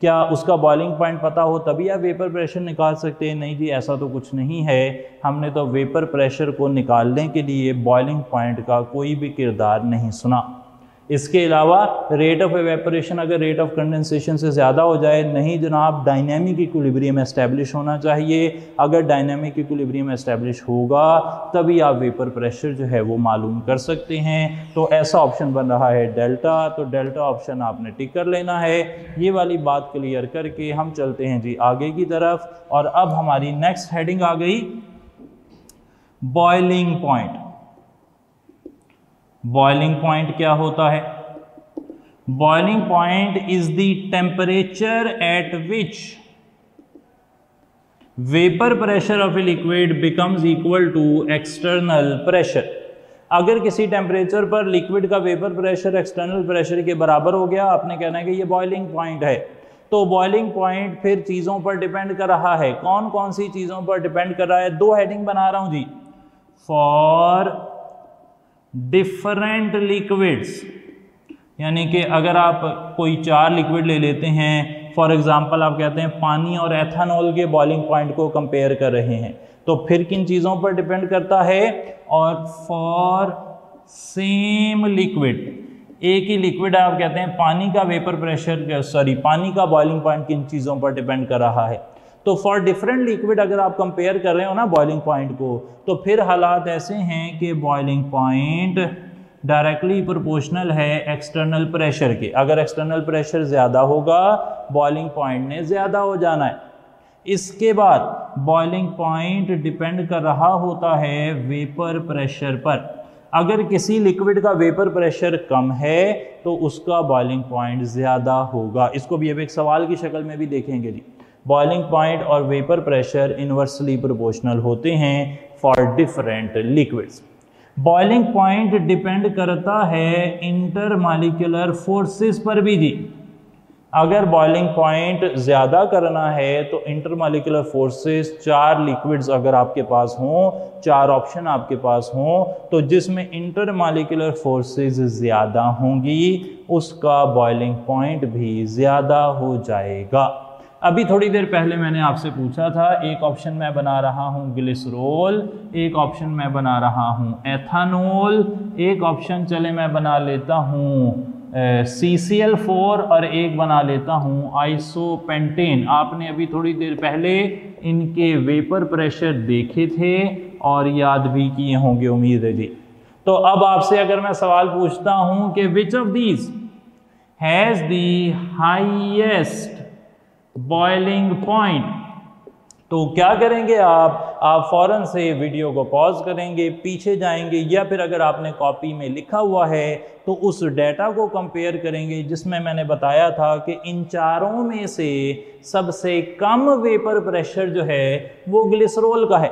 क्या उसका बॉइलिंग पॉइंट पता हो, तभी आप वेपर प्रेशर निकाल सकते हैं? नहीं जी, ऐसा तो कुछ नहीं है। हमने तो वेपर प्रेशर को निकालने के लिए बॉइलिंग पॉइंट का कोई भी किरदार नहीं सुना। इसके अलावा रेट ऑफ़ एवेपोरेशन अगर रेट ऑफ़ कंडेंसेशन से ज़्यादा हो जाए, नहीं जनाब डायनेमिक इक्विलिब्रियम एस्टेब्लिश होना चाहिए। अगर डायनेमिक इक्विलिब्रियम एस्टेब्लिश होगा, तभी आप वेपर प्रेशर जो है वो मालूम कर सकते हैं। तो ऐसा ऑप्शन बन रहा है डेल्टा तो डेल्टा ऑप्शन आपने टिक कर लेना है। ये वाली बात क्लियर करके हम चलते हैं जी आगे की तरफ़। और अब हमारी नेक्स्ट हेडिंग आ गई बॉइलिंग पॉइंट बॉइलिंग पॉइंट क्या होता है? Boiling point is the temperature at which vapour pressure of a liquid becomes equal to external pressure अगर किसी टेम्परेचर पर लिक्विड का वेपर प्रेशर एक्सटर्नल प्रेशर के बराबर हो गया, आपने कहना है कि ये बॉइलिंग पॉइंट है। तो बॉइलिंग पॉइंट फिर चीज़ों पर डिपेंड कर रहा है। कौन कौन सी चीज़ों पर डिपेंड कर रहा है? दो हेडिंग बना रहा हूँ जी। फॉर डिफरेंट लिक्विड्स यानी कि अगर आप कोई चार लिक्विड ले लेते हैं फॉर एग्ज़ाम्पल आप कहते हैं पानी और एथानॉल के बॉइलिंग पॉइंट को कंपेयर कर रहे हैं तो फिर किन चीज़ों पर डिपेंड करता है? और फॉर सेम लिक्विड एक ही लिक्विड आप कहते हैं पानी का वेपर प्रेशर सॉरी पानी का बॉइलिंग पॉइंट किन चीज़ों पर डिपेंड कर रहा है? तो फॉर डिफरेंट लिक्विड अगर आप कंपेयर कर रहे हो ना बॉइलिंग पॉइंट को तो फिर हालात ऐसे हैं कि बॉइलिंग पॉइंट डायरेक्टली प्रोपोर्शनल है एक्सटर्नल प्रेशर के। अगर एक्सटर्नल प्रेशर ज़्यादा होगा बॉइलिंग पॉइंट ने ज़्यादा हो जाना है। इसके बाद बॉइलिंग पॉइंट डिपेंड कर रहा होता है वेपर प्रेशर पर। अगर किसी लिक्विड का वेपर प्रेशर कम है तो उसका बॉइलिंग पॉइंट ज़्यादा होगा। इसको भी अब एक सवाल की शक्ल में भी देखेंगे जी। बॉइलिंग पॉइंट और वेपर प्रेशर इन्वर्सली प्रोपोर्शनल होते हैं for different liquids boiling point depend करता है इंटर इंटरमालिकुलर फोर्सेस पर भी जी। अगर बॉइलिंग पॉइंट ज़्यादा करना है तो इंटर इंटरमालिकुलर फोर्सेस चार लिक्विड्स अगर आपके पास हों, चार ऑप्शन आपके पास हों तो जिसमें इंटर इंटरमालिकुलर फोर्सेस ज़्यादा होंगी, उसका बॉइलिंग पॉइंट भी ज़्यादा हो जाएगा। अभी थोड़ी देर पहले मैंने आपसे पूछा था, एक ऑप्शन मैं बना रहा हूँ ग्लिसरोल एक ऑप्शन मैं बना रहा हूँ एथानोल एक ऑप्शन चले मैं बना लेता हूँ सी सी एल फोर और एक बना लेता हूँ आइसोपेंटेन आपने अभी थोड़ी देर पहले इनके वेपर प्रेशर देखे थे और याद भी किए होंगे, उम्मीद है जी। तो अब आपसे अगर मैं सवाल पूछता हूँ कि which of these has the highest boiling point तो क्या करेंगे आप? आप फ़ौरन से वीडियो को पॉज करेंगे, पीछे जाएँगे, या फिर अगर आपने कॉपी में लिखा हुआ है तो उस डेटा को कंपेयर करेंगे, जिसमें मैंने बताया था कि इन चारों में से सबसे कम वेपर प्रेशर जो है, वो ग्लिसरोल का है।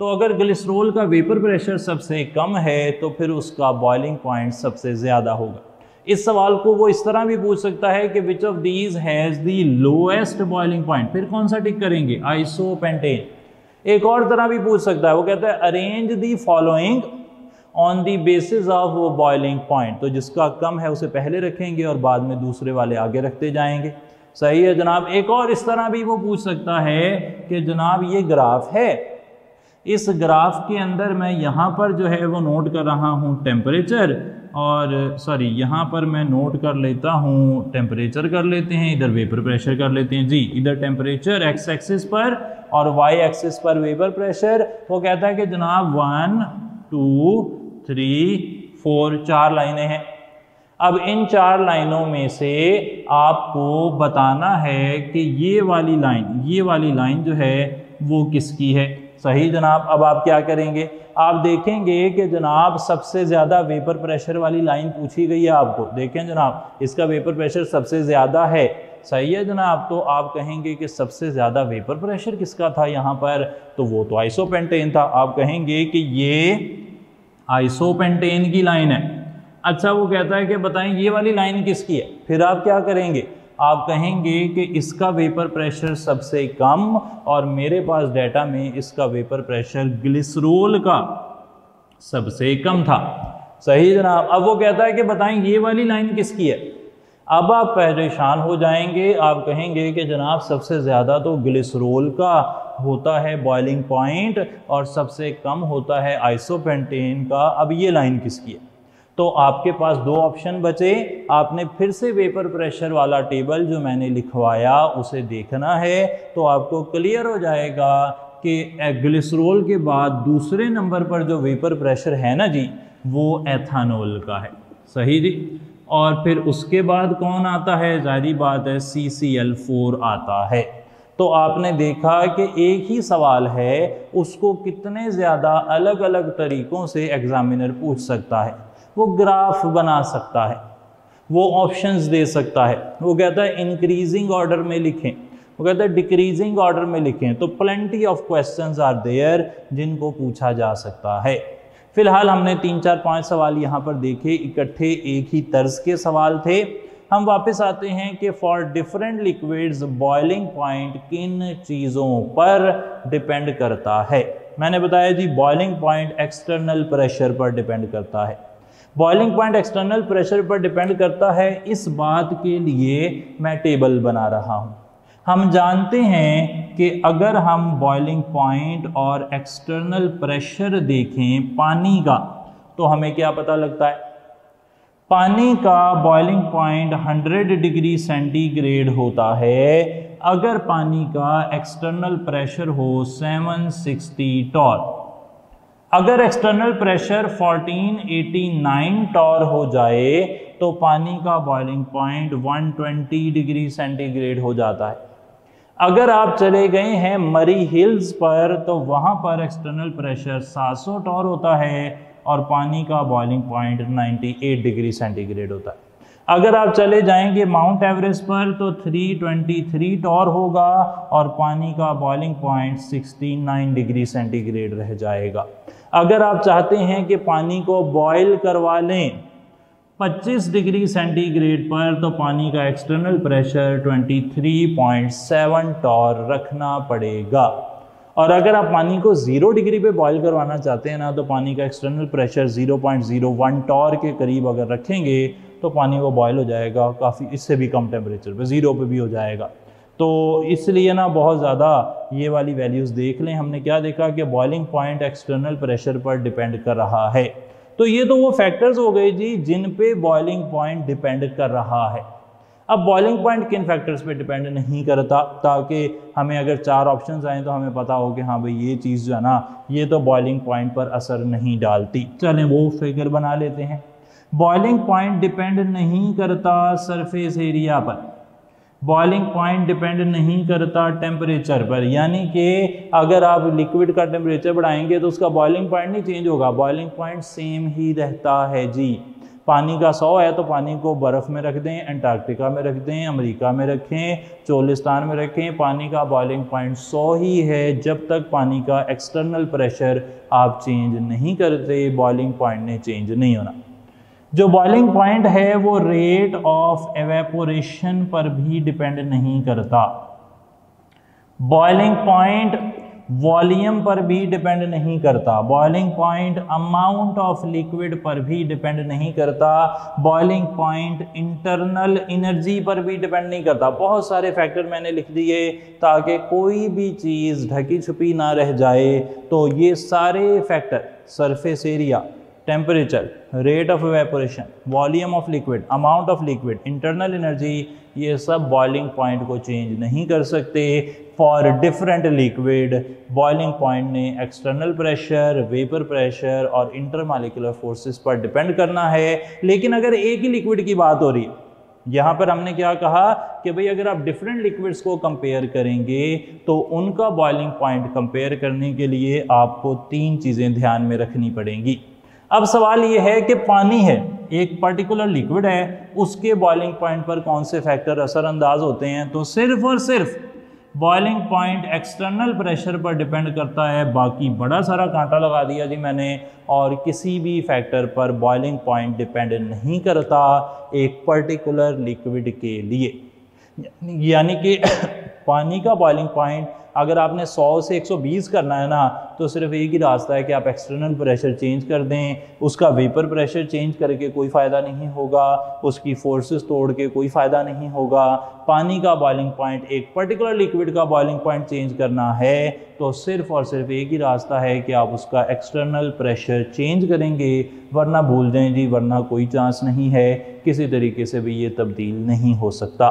तो अगर ग्लिसरोल का वेपर प्रेशर सबसे कम है तो फिर उसका बॉइलिंग पॉइंट सबसे ज़्यादा होगा। इस सवाल को वो इस तरह भी पूछ सकता है कि which of these has the lowest boiling point फिर कौन सा टिक करेंगे? आइसोपेंटेन एक और तरह भी पूछ सकता है। वो कहता है arrange the following on the basis of वो बॉइलिंग पॉइंट तो जिसका कम है उसे पहले रखेंगे और बाद में दूसरे वाले आगे रखते जाएँगे। सही है जनाब। एक और इस तरह भी वो पूछ सकता है कि जनाब ये ग्राफ है। इस ग्राफ के अंदर मैं यहाँ पर जो है वो नोट कर रहा हूँ टेम्परेचर और सॉरी यहाँ पर मैं नोट कर लेता हूँ टेम्परेचर कर लेते हैं, इधर वेपर प्रेशर कर लेते हैं। जी, इधर टेम्परेचर एक्स एक्सिस पर और वाई एक्सिस पर वेपर प्रेशर वो कहता है कि जनाब वन टू थ्री फोर चार लाइनें हैं। अब इन चार लाइनों में से आपको बताना है कि ये वाली लाइन ये वाली लाइन जो है, वो किसकी है? सही जनाब, अब आप क्या करेंगे? आप देखेंगे कि जनाब सबसे ज़्यादा वेपर प्रेशर वाली लाइन पूछी गई है आपको। देखें जनाब, इसका वेपर प्रेशर सबसे ज़्यादा है। सही है जनाब तो आप कहेंगे कि सबसे ज़्यादा वेपर प्रेशर किसका था यहाँ पर? तो वो तो आइसोपेंटेन था। आप कहेंगे कि ये आइसोपेंटेन की लाइन है। अच्छा वो कहता है कि बताएँ, ये वाली लाइन किसकी है? फिर आप क्या करेंगे? आप कहेंगे कि इसका वेपर प्रेशर सबसे कम और मेरे पास डेटा में इसका वेपर प्रेशर ग्लिसरोल का सबसे कम था। सही जनाब, अब वो कहता है कि बताएँ, ये वाली लाइन किसकी है? अब आप परेशान हो जाएँगे, आप कहेंगे कि जनाब, सबसे ज़्यादा तो ग्लिसरोल का होता है बॉइलिंग पॉइंट और सबसे कम होता है आइसोपेंटेन का। अब ये लाइन किसकी है? तो आपके पास दो ऑप्शन बचे। आपने फिर से वेपर प्रेशर वाला टेबल जो मैंने लिखवाया, उसे देखना है। तो आपको क्लियर हो जाएगा कि ग्लिसरोल के बाद दूसरे नंबर पर जो वेपर प्रेशर है ना जी, वो एथानोल का है। सही जी? और फिर उसके बाद कौन आता है? जारी बात है सी सी एल फोर आता है। तो आपने देखा कि एक ही सवाल है, उसको कितने ज़्यादा अलग अलग तरीक़ों से एग्ज़ामिनर पूछ सकता है। वो ग्राफ बना सकता है, वो ऑप्शंस दे सकता है। वो कहता है इंक्रीजिंग ऑर्डर में लिखें। वो कहता है डिक्रीजिंग ऑर्डर में लिखें। तो plenty of questions are there जिनको पूछा जा सकता है। फ़िलहाल हमने तीन, चार, पाँच सवाल यहाँ पर देखे, इकट्ठे एक ही तर्ज के सवाल थे। हम वापस आते हैं कि for different liquids boiling point किन चीज़ों पर डिपेंड करता है। मैंने बताया जी बॉइलिंग पॉइंट एक्सटर्नल प्रेशर पर डिपेंड करता है। बॉइलिंग पॉइंट एक्सटर्नल प्रेशर पर डिपेंड करता है इस बात के लिए मैं टेबल बना रहा हूँ। हम जानते हैं कि अगर हम बॉइलिंग पॉइंट और एक्सटर्नल प्रेशर देखें पानी का तो हमें क्या पता लगता है? पानी का बॉइलिंग पॉइंट 100 डिग्री सेंटीग्रेड होता है। अगर पानी का एक्सटर्नल प्रेशर हो 760 टॉर अगर एक्सटर्नल प्रेशर 1489 टॉर हो जाए तो पानी का बॉइलिंग पॉइंट 120 डिग्री सेंटीग्रेड हो जाता है। अगर आप चले गए हैं मरी हिल्स पर तो वहाँ पर एक्सटर्नल प्रेशर 700 टॉर होता है और पानी का बॉइलिंग पॉइंट 98 डिग्री सेंटीग्रेड होता है। अगर आप चले जाएँगे माउंट एवरेस्ट पर तो 323 टॉर होगा और पानी का बॉइलिंग पॉइंट 69 डिग्री सेंटीग्रेड रह जाएगा। अगर आप चाहते हैं कि पानी को बॉयल करवा लें 25 डिग्री सेंटीग्रेड पर तो पानी का एक्सटर्नल प्रेशर 23.7 टॉर रखना पड़ेगा। और अगर आप पानी को ज़ीरो डिग्री पे बॉयल करवाना चाहते हैं ना तो पानी का एक्सटर्नल प्रेशर 0.01 टॉर के करीब अगर रखेंगे तो पानी वो बॉयल हो जाएगा, काफ़ी, इससे भी कम टेम्परेचर पे ज़ीरो पे भी हो जाएगा। तो इसलिए ना बहुत ज़्यादा ये वाली वैल्यूज़ देख लें। हमने क्या देखा कि बॉइलिंग पॉइंट एक्सटर्नल प्रेशर पर डिपेंड कर रहा है। तो ये तो वो फैक्टर्स हो गए जी जिन पे बॉइलिंग पॉइंट डिपेंड कर रहा है। अब बॉइलिंग पॉइंट किन फैक्टर्स पे डिपेंड नहीं करता? ताकि हमें अगर चार ऑप्शंस आए तो हमें पता हो कि हाँ भाई ये चीज़ जो है ना, ये तो बॉइलिंग पॉइंट पर असर नहीं डालती। चलें वो फिगर बना लेते हैं। बॉइलिंग पॉइंट डिपेंड नहीं करता सरफेस एरिया पर। बॉइलिंग पॉइंट डिपेंड नहीं करता टेम्परेचर पर। यानी कि अगर आप लिक्विड का टेम्परेचर बढ़ाएँगे तो उसका बॉइलिंग पॉइंट नहीं चेंज होगा। बॉइलिंग पॉइंट सेम ही रहता है जी। पानी का सौ है तो पानी को बर्फ़ में रख दें अंटार्कटिका में रख दें, अमेरिका में रखें, चोलिस्तान में रखें, पानी का बॉइलिंग पॉइंट सौ ही है। जब तक पानी का एक्सटर्नल प्रेशर आप चेंज नहीं करते बॉइलिंग पॉइंट ने चेंज नहीं होना। जो बॉइलिंग पॉइंट है, वो रेट ऑफ़ एवेपोरेशन पर भी डिपेंड नहीं करता। बॉइलिंग पॉइंट वॉल्यूम पर भी डिपेंड नहीं करता। Boiling point amount of liquid पर भी डिपेंड नहीं करता। बॉइलिंग पॉइंट इंटरनल एनर्जी पर भी डिपेंड नहीं करता। बहुत सारे फैक्टर मैंने लिख दिए ताकि कोई भी चीज़ ढकी छुपी ना रह जाए। तो ये सारे factor surface area temperature rate of evaporation volume of liquid amount of liquid internal energy ये सब बॉइलिंग पॉइंट को चेंज नहीं कर सकते। For different liquid boiling point ने एक्सटर्नल प्रेशर वेपर प्रेशर और इंटरमालिकुलर फोर्सेस पर डिपेंड करना है। लेकिन अगर एक ही लिक्विड की बात हो रही है, यहाँ पर हमने क्या कहा कि भाई अगर आप डिफरेंट लिक्विड्स को कंपेयर करेंगे तो उनका बॉइलिंग पॉइंट कंपेयर करने के लिए आपको तीन चीज़ें ध्यान में रखनी पड़ेंगी। अब सवाल ये है कि पानी है, एक पर्टिकुलर लिक्विड है, उसके बॉइलिंग पॉइंट पर कौन से फैक्टर असरअंदाज होते हैं? तो सिर्फ़ और सिर्फ़ बॉइलिंग पॉइंट एक्सटर्नल प्रेशर पर डिपेंड करता है। बाकी बड़ा सारा कांटा लगा दिया जी मैंने, और किसी भी फैक्टर पर बॉइलिंग पॉइंट डिपेंड नहीं करता एक पर्टिकुलर लिक्विड के लिए। यानी कि पानी का बॉइलिंग पॉइंट अगर आपने 100 से 120 करना है ना तो सिर्फ़ एक ही रास्ता है कि आप एक्सटर्नल प्रेशर चेंज कर दें, उसका वेपर प्रेशर चेंज करके कोई फ़ायदा नहीं होगा, उसकी फोर्सेस तोड़ के कोई फ़ायदा नहीं होगा पानी का बॉइलिंग पॉइंट एक पर्टिकुलर लिक्विड का बॉइलिंग पॉइंट चेंज करना है तो सिर्फ़ और सिर्फ़ एक ही रास्ता है कि आप उसका एक्सटर्नल प्रेशर चेंज करेंगे, वरना भूल जाएँ जी, वरना कोई चांस नहीं है, किसी तरीके से भी ये तब्दील नहीं हो सकता।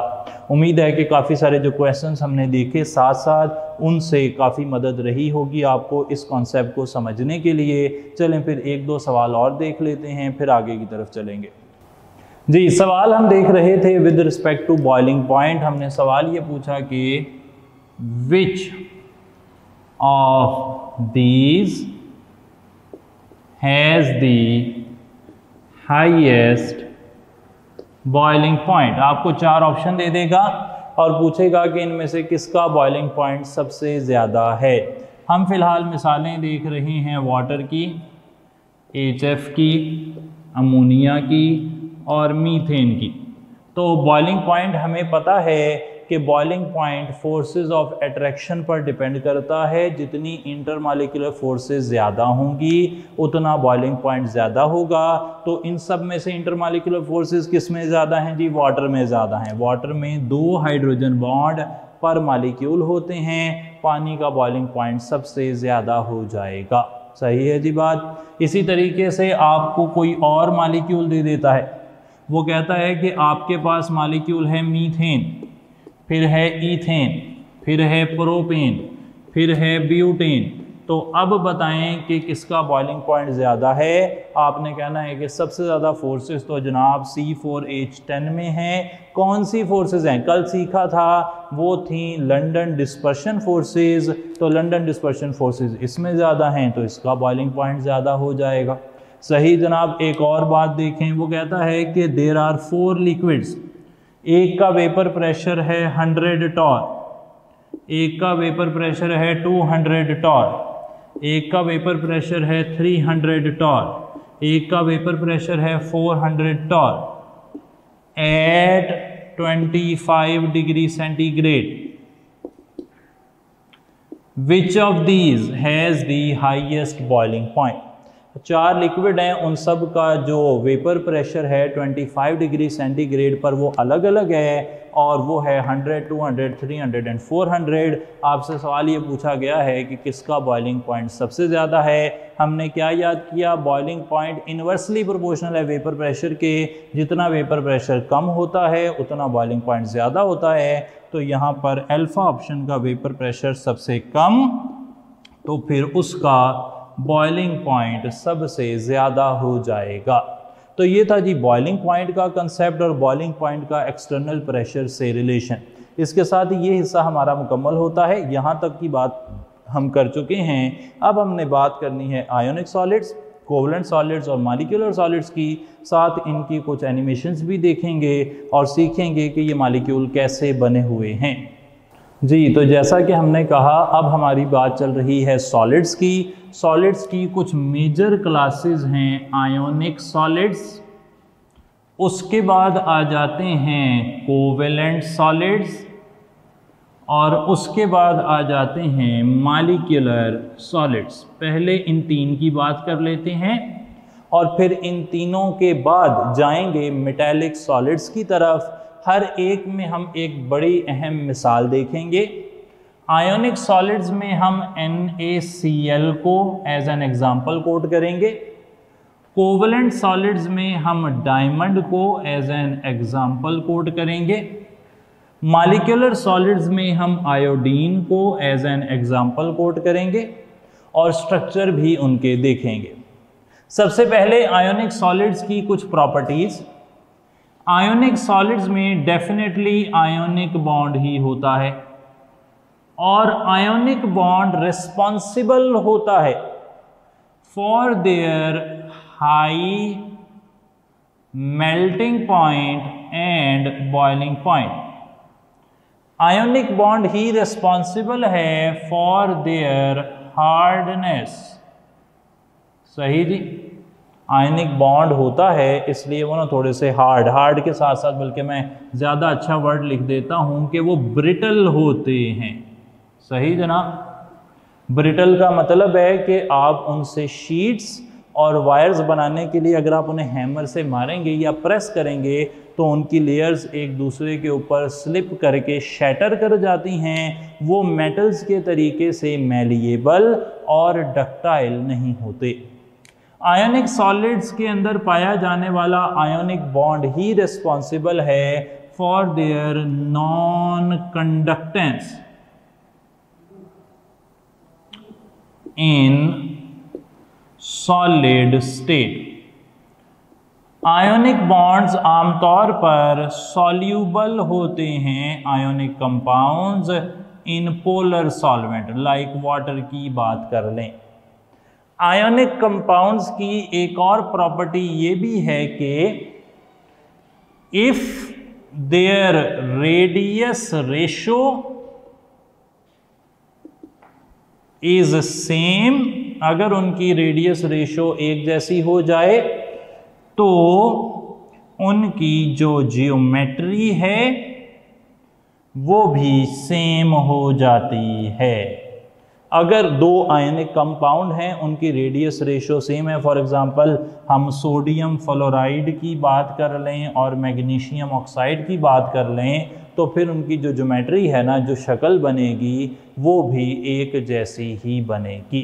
उम्मीद है कि काफ़ी सारे जो क्वेश्चन हमने देखे साथ साथ उनसे काफ़ी मदद रही होगी आपको इस कॉन्सेप्ट को समझने के लिए। चलें फिर एक दो सवाल और देख लेते हैं, फिर आगे की तरफ़ चलेंगे। जी, सवाल हम देख रहे थे with respect to boiling point हमने सवाल ये पूछा कि which of these has the highest boiling point आपको चार ऑप्शन दे देगा और पूछेगा कि इनमें से किसका बॉइलिंग पॉइंट सबसे ज़्यादा है। हम फ़िलहाल मिसालें देख रहे हैं वाटर की एचएफ की अमोनिया की और मीथेन की। तो बॉइलिंग पॉइंट हमें पता है कि boiling point forces of attraction पर डिपेंड करता है। जितनी इंटरमालिकुलर फोर्सेस ज़्यादा होंगी, उतना बॉइलिंग पॉइंट ज़्यादा होगा। तो इन सब में से इंटरमालिकुलर फोर्सेस किसमें ज़्यादा हैं जी? वाटर में ज़्यादा हैं। वाटर में दो हाइड्रोजन बॉन्ड पर मालिक्यूल होते हैं। पानी का बॉइलिंग पॉइंट सबसे ज़्यादा हो जाएगा। सही है जी बात? इसी तरीके से आपको कोई और मालिक्यूल दे देता है। वो कहता है कि आपके पास मालिक्यूल है मीथेन, फिर है ईथेन, फिर है प्रोपेन, फिर है ब्यूटेन। तो अब बताएँ कि किसका बॉइलिंग पॉइंट ज़्यादा है। आपने कहना है कि सबसे ज़्यादा फोर्सेस तो जनाब सी फोर एच टेन में हैं। कौन सी फोर्सेस हैं? कल सीखा था, वो थी लंदन डिस्पर्शन फोर्सेस तो लंदन डिस्पर्शन फोर्सेस इसमें ज़्यादा हैं तो इसका बॉइलिंग पॉइंट ज़्यादा हो जाएगा। सही जनाब, एक और बात देखें, वो कहता है कि देर आर फोर लिक्विड्स एक का वेपर प्रेशर है 100 टॉर एक का वेपर प्रेशर है 200 टॉर एक का वेपर प्रेशर है 300 टॉर एक का वेपर प्रेशर है 400 torr at 25 degree centigrade which of these has the highest boiling point चार लिक्विड हैं उन सब का जो वेपर प्रेशर है 25 डिग्री सेंटीग्रेड पर वो अलग अलग है और वो है 100, 200, 300 एंड 400 आपसे सवाल ये पूछा गया है कि किसका बॉइलिंग पॉइंट सबसे ज़्यादा है? हमने क्या याद किया? बॉइलिंग पॉइंट इन्वर्सली प्रोपोर्शनल है वेपर प्रेशर के। जितना वेपर प्रेशर कम होता है उतना बॉइलिंग पॉइंट ज़्यादा होता है। तो यहाँ पर अल्फ़ा ऑप्शन का वेपर प्रेशर सबसे कम तो फिर उसका बॉइलिंग पॉइंट सबसे ज़्यादा हो जाएगा। तो ये था जी बॉइलिंग पॉइंट का कंसेप्ट और बॉइलिंग पॉइंट का एक्सटर्नल प्रेशर से रिलेशन इसके साथ ये हिस्सा हमारा मुकम्मल होता है। यहाँ तक की बात हम कर चुके हैं। अब हमने बात करनी है आयोनिक सॉलिड्स कोवलेंट सॉलिड्स और मालिक्यूलर सॉलिड्स की। साथ इनकी कुछ एनिमेशंस भी देखेंगे और सीखेंगे कि ये मालिक्यूल कैसे बने हुए हैं। जी तो जैसा कि हमने कहा, अब हमारी बात चल रही है सॉलिड्स की। सॉलिड्स की कुछ मेजर क्लासेस हैं, आयोनिक सॉलिड्स। उसके बाद आ जाते हैं कोवेलेंट सॉलिड्स और उसके बाद आ जाते हैं मालिकुलर सॉलिड्स। पहले इन तीन की बात कर लेते हैं और फिर इन तीनों के बाद जाएँगे मेटेलिक सॉलिड्स की तरफ़। हर एक में हम एक बड़ी अहम मिसाल देखेंगे। आयोनिक सॉलिड्स में हम NaCl को एज एन एग्ज़ाम्पल कोट करेंगे. कोवलेंट सॉलिड्स में हम डायमंड को एज एन एग्ज़ाम्पल कोट करेंगे. मालिकुलर सॉलिड्स में हम आयोडीन को एज एन एग्ज़ाम्पल कोट करेंगे और स्ट्रक्चर भी उनके देखेंगे. सबसे पहले आयोनिक सॉलिड्स की कुछ प्रॉपर्टीज़ आयोनिक सॉलिड्स में डेफिनेटली आयोनिक बॉन्ड ही होता है. और आयोनिक बॉन्ड रिस्पॉन्सिबल होता है। For their high melting point and boiling point ionic bond he responsible है फॉर देयर हार्डनेस सही जी। आयनिक बॉन्ड होता है, इसलिए वो ना थोड़े से हार्ड हार्ड के साथ साथ बल्कि मैं ज़्यादा अच्छा वर्ड लिख देता हूँ कि वो ब्रिटल होते हैं। सही जनाब। ब्रिटल का मतलब है कि आप उनसे शीट्स और वायर्स बनाने के लिए अगर आप उन्हें हैमर से मारेंगे या प्रेस करेंगे तो उनकी लेयर्स एक दूसरे के ऊपर स्लिप करके शैटर कर जाती हैं। वो मेटल्स के तरीके से मेलिएबल और डक्टाइल नहीं होते। आयोनिक सॉलिड्स के अंदर पाया जाने वाला आयोनिक बॉन्ड ही रिस्पॉन्सिबल है for their non conductance in solid state ionic bonds आमतौर पर सॉल्यूबल होते हैं। Ionic compounds in polar solvent like water की बात कर लें। आयोनिक कंपाउंड्स की एक और प्रॉपर्टी ये भी है कि if their radius ratio is same अगर उनकी रेडियस रेशो एक जैसी हो जाए तो उनकी जो जियोमेट्री है, वो भी सेम हो जाती है। अगर दो आयनिक कंपाउंड हैं, उनकी रेडियस रेशो सेम है फॉर एग्जांपल हम सोडियम फ्लोराइड की बात कर लें और मैग्नीशियम ऑक्साइड की बात कर लें तो फिर उनकी जो ज्योमेट्री है ना, जो शक्ल बनेगी, वो भी एक जैसी ही बनेगी।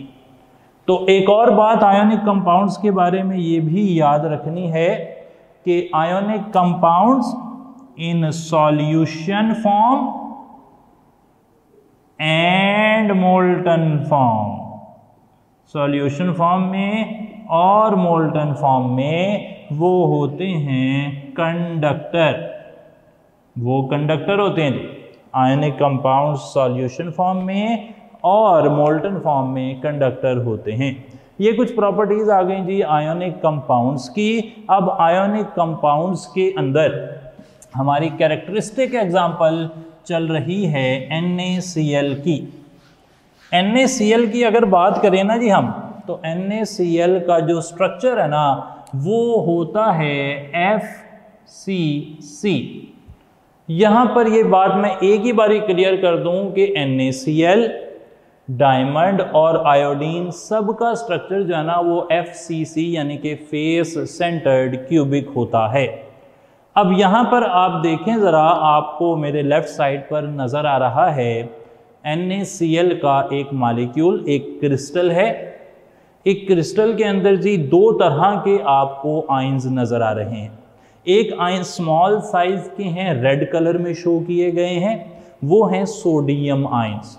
तो एक और बात आयोनिक कंपाउंड्स के बारे में ये भी याद रखनी है कि ionic compounds in solution form and molten form solution form में और मोल्टन फॉर्म में वो होते हैं कंडक्टर वो कंडक्टर होते हैं आयनिक कंपाउंड सॉल्यूशन फॉर्म में और मोल्टन फॉर्म में कंडक्टर होते हैं। ये कुछ प्रॉपर्टीज़ आ गई जी आयोनिक कंपाउंड्स की। अब आयोनिक कंपाउंड्स के अंदर हमारी कैरेक्टरिस्टिक एग्जांपल चल रही है NaCl की। NaCl की अगर बात करें ना जी हम तो NaCl का जो स्ट्रक्चर है ना, वो होता है FCC यहाँ पर ये बात मैं एक ही बारी क्लियर कर दूँ कि NaCl डायमंड और आयोडीन सब का स्ट्रक्चर जो है ना, वो FCC यानी कि फेस सेंटर्ड क्यूबिक होता है। अब यहाँ पर आप देखें ज़रा, आपको मेरे लेफ़्ट साइड पर नज़र आ रहा है। NaCl का एक मालिक्यूल एक क्रिस्टल है। एक क्रिस्टल के अंदर जी दो तरह के आपको आइंस नज़र आ रहे हैं। एक आइन स्मॉल साइज़ के हैं रेड कलर में शो किए गए हैं, वो हैं सोडियम आइंस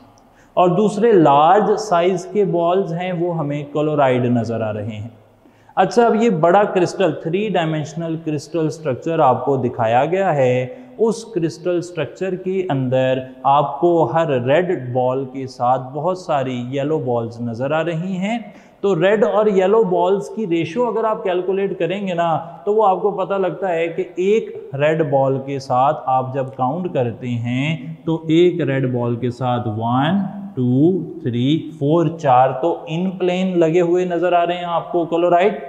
और दूसरे लार्ज साइज़ के बॉल्स हैं, वो हमें क्लोराइड नज़र आ रहे हैं. अच्छा अब ये बड़ा crystal three dimensional crystal structure आपको दिखाया गया है. उस क्रिस्टल स्ट्रक्चर के अंदर आपको हर रेड बॉल के साथ बहुत सारी येलो बॉल्स नज़र आ रही हैं. तो रेड और येलो बॉल्स की रेशो अगर आप कैलकुलेट करेंगे ना तो वो आपको पता लगता है कि एक रेड बॉल के साथ आप जब काउंट करते हैं तो एक रेड बॉल के साथ वन टू थ्री फोर चार तो इन प्लेन लगे हुए नज़र आ रहे हैं आपको क्लोराइड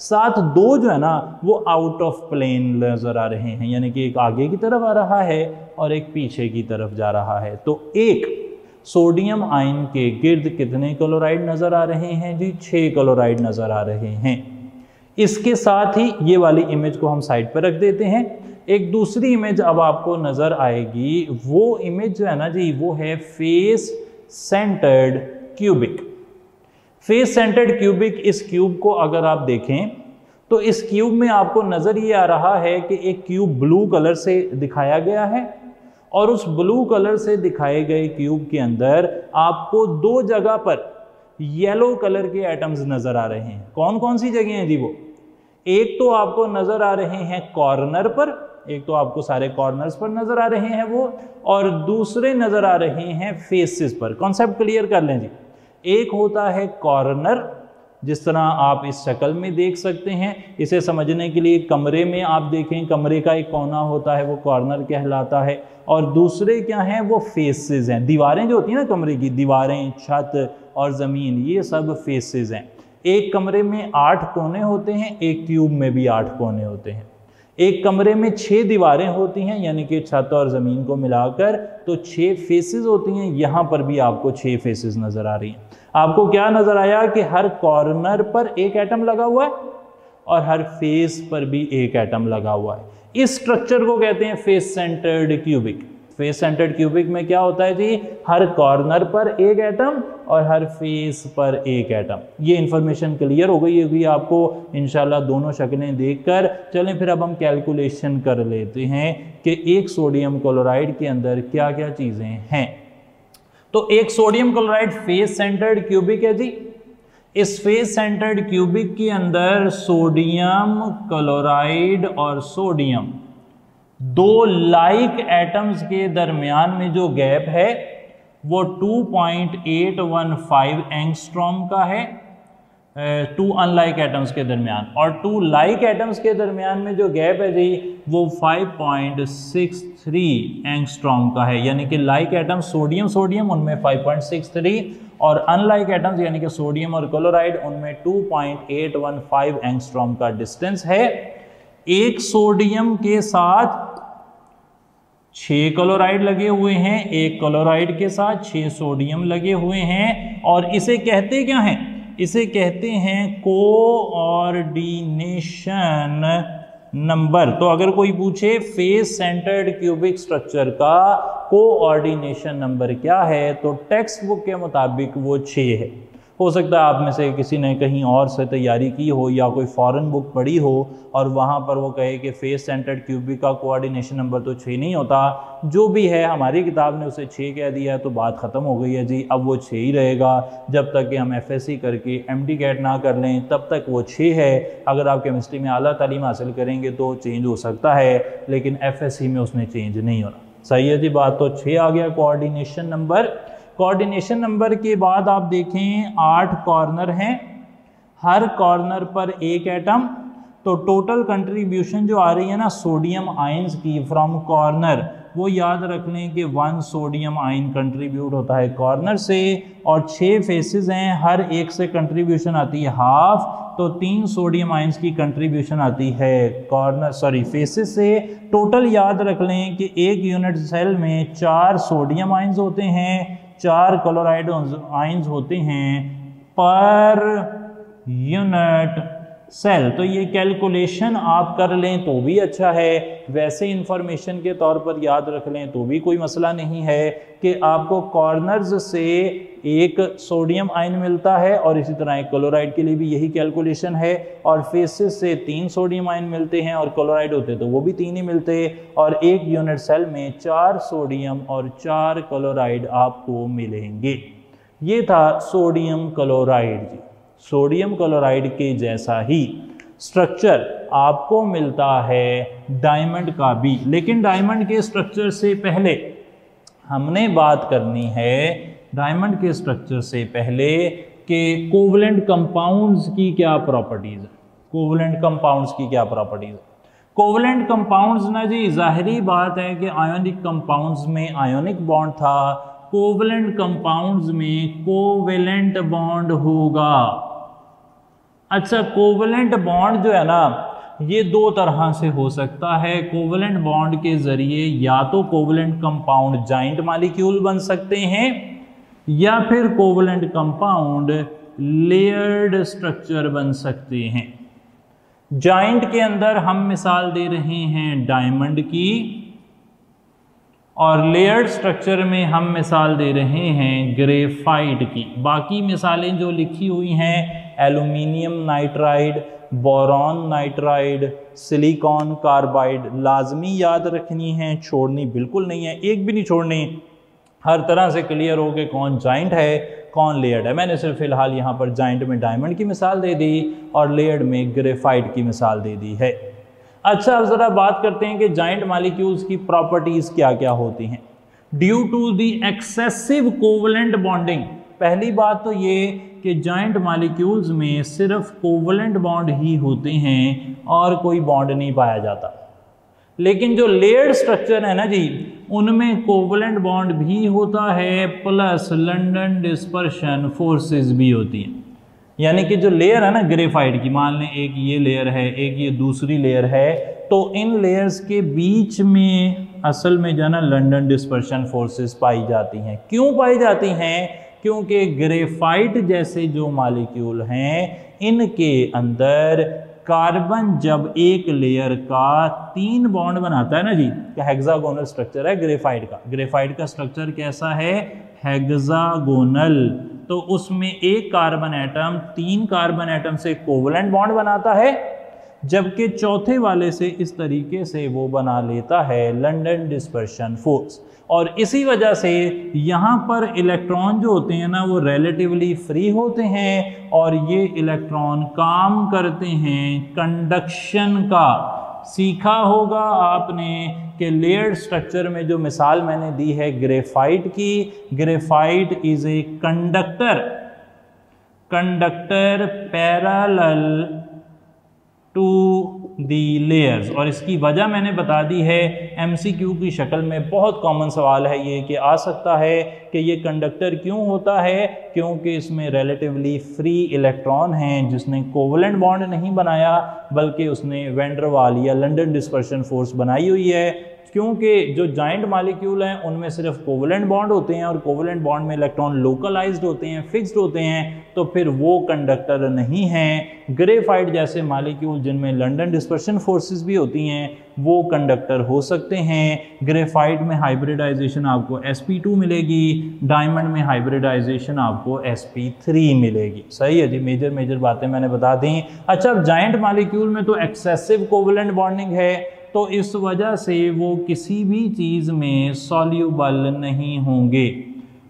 साथ दो जो है ना, वो आउट ऑफ़ प्लेन नज़र आ रहे हैं, यानी कि एक आगे की तरफ़ आ रहा है और एक पीछे की तरफ़ जा रहा है। तो एक सोडियम आयन के गिर्द कितने क्लोराइड नज़र आ रहे हैं जी? छह क्लोराइड नज़र आ रहे हैं। इसके साथ ही ये वाली इमेज को हम साइड पर रख देते हैं। एक दूसरी इमेज अब आपको नज़र आएगी। वो इमेज जो है ना जी, वो है face centred cubic face centred cubic इस क्यूब को अगर आप देखें तो इस क्यूब में आपको नज़र ये आ रहा है कि एक क्यूब ब्लू कलर से दिखाया गया है। और उस ब्लू कलर से दिखाए गए क्यूब के अंदर आपको दो जगह पर येलो कलर के एटम्स नज़र आ रहे हैं। कौन कौन सी जगह हैं जी वो? एक तो आपको नज़र आ रहे हैं कॉर्नर पर, एक तो आपको सारे कॉर्नर्स पर नज़र आ रहे हैं वो, और दूसरे नज़र आ रहे हैं फेसेस पर। कॉन्सेप्ट क्लियर कर लें जी। एक होता है कॉर्नर जिस तरह आप इस शक्ल में देख सकते हैं, इसे समझने के लिए कमरे में आप देखें, कमरे का एक कोना होता है, वो कॉर्नर कहलाता है। और दूसरे क्या हैं, वो फेसेस हैं। दीवारें जो होती हैं ना कमरे की, दीवारें, छत और ज़मीन, ये सब फेसेस हैं। एक कमरे में आठ कोने होते हैं, एक ट्यूब में भी आठ कोने होते हैं। एक कमरे में छः दीवारें होती हैं, यानी कि छत और ज़मीन को मिलाकर तो छह फेसेस होती हैं, यहाँ पर भी आपको छह फेसेस नज़र आ रही हैं। आपको क्या नज़र आया कि हर कॉर्नर पर एक एटम लगा हुआ है और हर फेस पर भी एक एटम लगा हुआ है। इस स्ट्रक्चर को कहते हैं face centred cubic face centred cubic में क्या होता है जी? हर कॉर्नर पर एक एटम और हर फेस पर एक एटम ये इंफॉर्मेशन क्लियर हो गई होगी आपको। इनशाला दोनों शक्लें देखकर। चलें फिर अब हम कैलकुलेशन कर लेते हैं कि एक सोडियम क्लोराइड के अंदर क्या क्या चीज़ें हैं। तो एक sodium chloride face centred cubic है जी। इस फेस सेंटर्ड क्यूबिक के अंदर सोडियम क्लोराइड और सोडियम दो लाइक एटम्स के दरमियान में जो गैप है, वो 2.815 एंगस्ट्रॉम का है। टू अनलाइक एटम्स के दरमियान। और टू लाइक एटम्स के दरमियान में जो गैप है जी, वो 5.63 एंगस्ट्रॉम का है। यानी कि लाइक एटम सोडियम सोडियम उनमें 5.63 और अनलाइक एटम्स यानी कि सोडियम और क्लोराइड उनमें 2.815 एंगस्ट्रॉम का डिस्टेंस है। एक सोडियम के साथ छह क्लोराइड लगे हुए हैं, एक क्लोराइड के साथ छह सोडियम लगे हुए हैं। और इसे कहते क्या हैं? इसे कहते हैं कोऑर्डिनेशन नंबर। तो अगर कोई पूछे, फेस सेंटर्ड क्यूबिक स्ट्रक्चर का कोऑर्डिनेशन नंबर क्या है तो टेक्स्ट बुक के मुताबिक वो छः है। हो सकता है आप में से किसी ने कहीं और से तैयारी की हो या कोई फॉरेन बुक पढ़ी हो और वहाँ पर वो कहे कि फेस सेंटर्ड क्यूबिक का कोऑर्डिनेशन नंबर तो छः नहीं होता। जो भी है, हमारी किताब ने उसे छः कह दिया है तो बात ख़त्म हो गई है जी। अब वो छः ही रहेगा। जब तक कि हम एफएससी करके एमडी कैट ना कर लें, तब तक वो छः है। अगर आप केमिस्ट्री में अला तालीम हासिल करेंगे तो चेंज हो सकता है, लेकिन एफएससी में उसमें चेंज नहीं होना। सही है जी बात तो छः आ गया कोऑर्डिनेशन नंबर कोऑर्डिनेशन नंबर के बाद आप देखें आठ कॉर्नर हैं। हर कॉर्नर पर एक एटम तो टोटल कंट्रीब्यूशन जो आ रही है ना सोडियम आयंस की फ्रॉम कॉर्नर वो याद रख लें कि वन सोडियम आयन कंट्रीब्यूट होता है कॉर्नर से, और छः फेसेस हैं, हर एक से कंट्रीब्यूशन आती है हाफ़ तो तीन सोडियम आयंस की कंट्रीब्यूशन आती है कॉर्नर सॉरी फेसेस से। टोटल याद रख लें कि एक यूनिट सेल में चार सोडियम आयंस होते हैं चार क्लोराइड आइंस होते हैं पर यूनिट सेल तो ये कैलकुलेशन आप कर लें तो भी अच्छा है। वैसे इंफॉर्मेशन के तौर पर याद रख लें तो भी कोई मसला नहीं है कि आपको कॉर्नर्स से एक सोडियम आयन मिलता है और इसी तरह एक क्लोराइड के लिए भी यही कैलकुलेशन है। और फेसिस से तीन सोडियम आयन मिलते हैं और क्लोराइड होते तो वो भी तीन ही मिलते और एक यूनिट सेल में चार सोडियम और चार क्लोराइड आपको मिलेंगे। ये था सोडियम क्लोराइड जी। सोडियम क्लोराइड के जैसा ही स्ट्रक्चर आपको मिलता है डायमंड का भी। लेकिन डायमंड के स्ट्रक्चर से पहले हमने बात करनी है डायमंड के स्ट्रक्चर से पहले कि कोवलेंट कंपाउंड्स की क्या प्रॉपर्टीज़ कोवलेंट कंपाउंड्स की क्या प्रॉपर्टीज़ कोवलेंट कंपाउंड्स ना जी, जाहरी बात है कि आयोनिक कंपाउंड्स में आयोनिक बॉन्ड था, कोवलेंट कंपाउंड्स में कोवेलेंट बॉन्ड होगा। अच्छा कोवलेंट बॉन्ड जो है ना, ये दो तरह से हो सकता है। कोवलेंट बॉन्ड के ज़रिए या तो कोवलेंट कंपाउंड जाइंट मालिक्यूल बन सकते हैं, या फिर कोवलेंट कंपाउंड लेयर्ड स्ट्रक्चर बन सकते हैं। जाइंट के अंदर हम मिसाल दे रहे हैं डायमंड की, और लेयर्ड स्ट्रक्चर में हम मिसाल दे रहे हैं ग्रेफाइट की। बाकी मिसालें जो लिखी हुई हैं aluminium nitride, boron nitride, silicon carbide लाजमी याद रखनी है, छोड़नी बिल्कुल नहीं है, एक भी नहीं छोड़नी। हर तरह से क्लियर हो कि कौन जॉइंट है, कौन लेयर्ड है। मैंने सिर्फ़ फ़िलहाल यहाँ पर जॉइंट में डायमंड की मिसाल दे दी और लेयर्ड में ग्रेफाइट की मिसाल दे दी है। अच्छा अब ज़रा बात करते हैं कि जॉइंट मालिक्यूल्स की प्रॉपर्टीज़ क्या क्या होती हैं। Due to the excessive covalent bonding, पहली बात तो ये कि जॉइंट मालिक्यूल्स में सिर्फ़ कोवलेंट बॉन्ड ही होते हैं और कोई बॉन्ड नहीं पाया जाता। लेकिन जो लेयर्ड स्ट्रक्चर है ना जी, उनमें कोवलेंट बॉन्ड भी होता है प्लस लंडन डिस्पर्शन फोर्सेस भी होती हैं। यानी कि जो लेयर है ना ग्रेफाइट की, मान लें एक ये लेयर है, एक ये दूसरी लेयर है तो इन लेयर्स के बीच में असल में जो है ना लंडन डिस्पर्शन फोर्सेस पाई जाती हैं। क्यों पाई जाती हैं? क्योंकि ग्रेफाइट जैसे जो मालिक्यूल हैं, इनके अंदर कार्बन जब एक लेयर का तीन बॉन्ड बनाता है ना जी क्या हेक्सागोनल स्ट्रक्चर है ग्रेफाइट का। ग्रेफाइट का स्ट्रक्चर कैसा है? हेक्सागोनल तो उसमें एक कार्बन एटम तीन कार्बन एटम से कोवलेंट बॉन्ड बनाता है जबकि चौथे वाले से इस तरीके से वो बना लेता है लंडन डिस्पर्शन फोर्स और इसी वजह से यहाँ पर इलेक्ट्रॉन जो होते हैं ना, वो रिलेटिवली फ्री होते हैं और ये इलेक्ट्रॉन काम करते हैं कंडक्शन का। सीखा होगा आपने कि लेयर्ड स्ट्रक्चर में जो मिसाल मैंने दी है ग्रेफाइट की graphite is a conductor conductor parallel to the layers और इसकी वजह मैंने बता दी है एमसीक्यू की शक्ल में। बहुत कॉमन सवाल है ये कि आ सकता है कि ये कंडक्टर क्यों होता है? क्योंकि इसमें रिलेटिवली फ्री इलेक्ट्रॉन हैं, जिसने कोवलेंट बॉन्ड नहीं बनाया, बल्कि उसने वेंडरवाल या लंडन डिस्पर्शन फोर्स बनाई हुई है। क्योंकि जो जॉइंट मालिक्यूल हैं, उनमें सिर्फ़ कोवलेंट बॉन्ड होते हैं और कोवलेंट बॉन्ड में इलेक्ट्रॉन लोकलाइज्ड होते हैं फिक्स्ड होते हैं तो फिर वो कंडक्टर नहीं हैं। ग्रेफाइट जैसे मालिक्यूल जिनमें लंडन डिस्पर्शन फोर्सेस भी होती हैं, वो कंडक्टर हो सकते हैं। ग्रेफाइट में हाइब्रिडाइजेशन आपको sp2 मिलेगी डायमंड में हाइब्रिडाइजेशन आपको sp3 मिलेगी। सही है जी मेजर मेजर बातें मैंने बता दी। अच्छा अब जाइंट मालिक्यूल में तो एक्सेसिव कोवलेंट बॉन्डिंग है तो इस वजह से वो किसी भी चीज़ में सॉल्यूबल नहीं होंगे।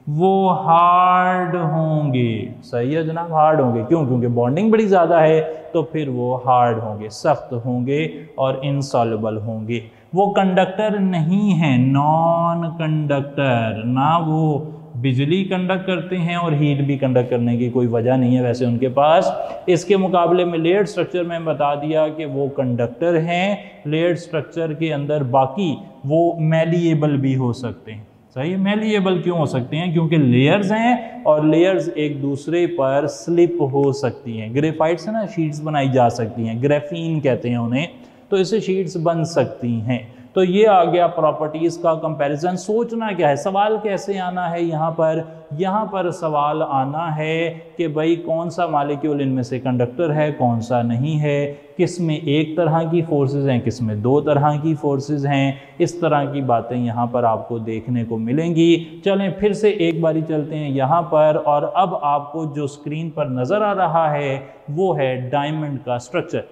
वो हार्ड होंगे। सही है जनाब हार्ड होंगे। क्यों? क्योंकि बॉन्डिंग बड़ी ज़्यादा है तो फिर वो हार्ड होंगे, सख्त होंगे और इनसॉल्युबल होंगे। वो कंडक्टर नहीं है नॉन कंडक्टर ना वो बिजली कंडक्ट करते हैं और हीट भी कंडक्ट करने की कोई वजह नहीं है वैसे उनके पास। इसके मुकाबले में लेयर्ड स्ट्रक्चर में बता दिया कि वो कंडक्टर हैं। लेयर्ड स्ट्रक्चर के अंदर बाकी वो मेलिएबल भी हो सकते हैं। सही मेलिएबल क्यों हो सकते हैं? क्योंकि लेयर्स हैं और लेयर्स एक दूसरे पर स्लिप हो सकती हैं। ग्रेफाइट से ना शीट्स बनाई जा सकती हैं। ग्रेफीन कहते हैं उन्हें। तो इससे शीट्स बन सकती हैं। तो ये आ गया प्रॉपर्टीज़ का कंपैरिजन सोचना क्या है? सवाल कैसे आना है यहाँ पर? यहाँ पर सवाल आना है कि भाई कौन सा मालिक्यूल इनमें से कंडक्टर है, कौन सा नहीं है? किसमें एक तरह की फोर्सेस हैं, किसमें दो तरह की फोर्सेस हैं? इस तरह की बातें यहाँ पर आपको देखने को मिलेंगी। चलें, फिर से एक बारी चलते हैं यहाँ पर और अब आपको जो स्क्रीन पर नज़र आ रहा है, वो है डायमंड का स्ट्रक्चर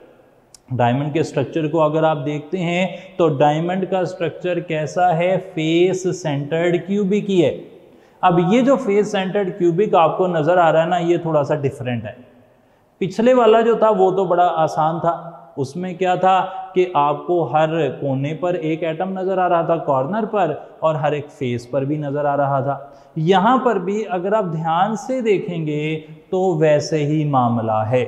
डायमंड के स्ट्रक्चर को अगर आप देखते हैं तो डायमंड का स्ट्रक्चर कैसा है? फेस सेंटर्ड क्यूबिक ही है। अब ये जो फेस सेंटर्ड क्यूबिक आपको नज़र आ रहा है ना, ये थोड़ा सा डिफरेंट है। पिछले वाला जो था, वो तो बड़ा आसान था। उसमें क्या था कि आपको हर कोने पर एक एटम नज़र आ रहा था कॉर्नर पर, और हर एक फेस पर भी नज़र आ रहा था। यहाँ पर भी अगर आप ध्यान से देखेंगे तो वैसे ही मामला है।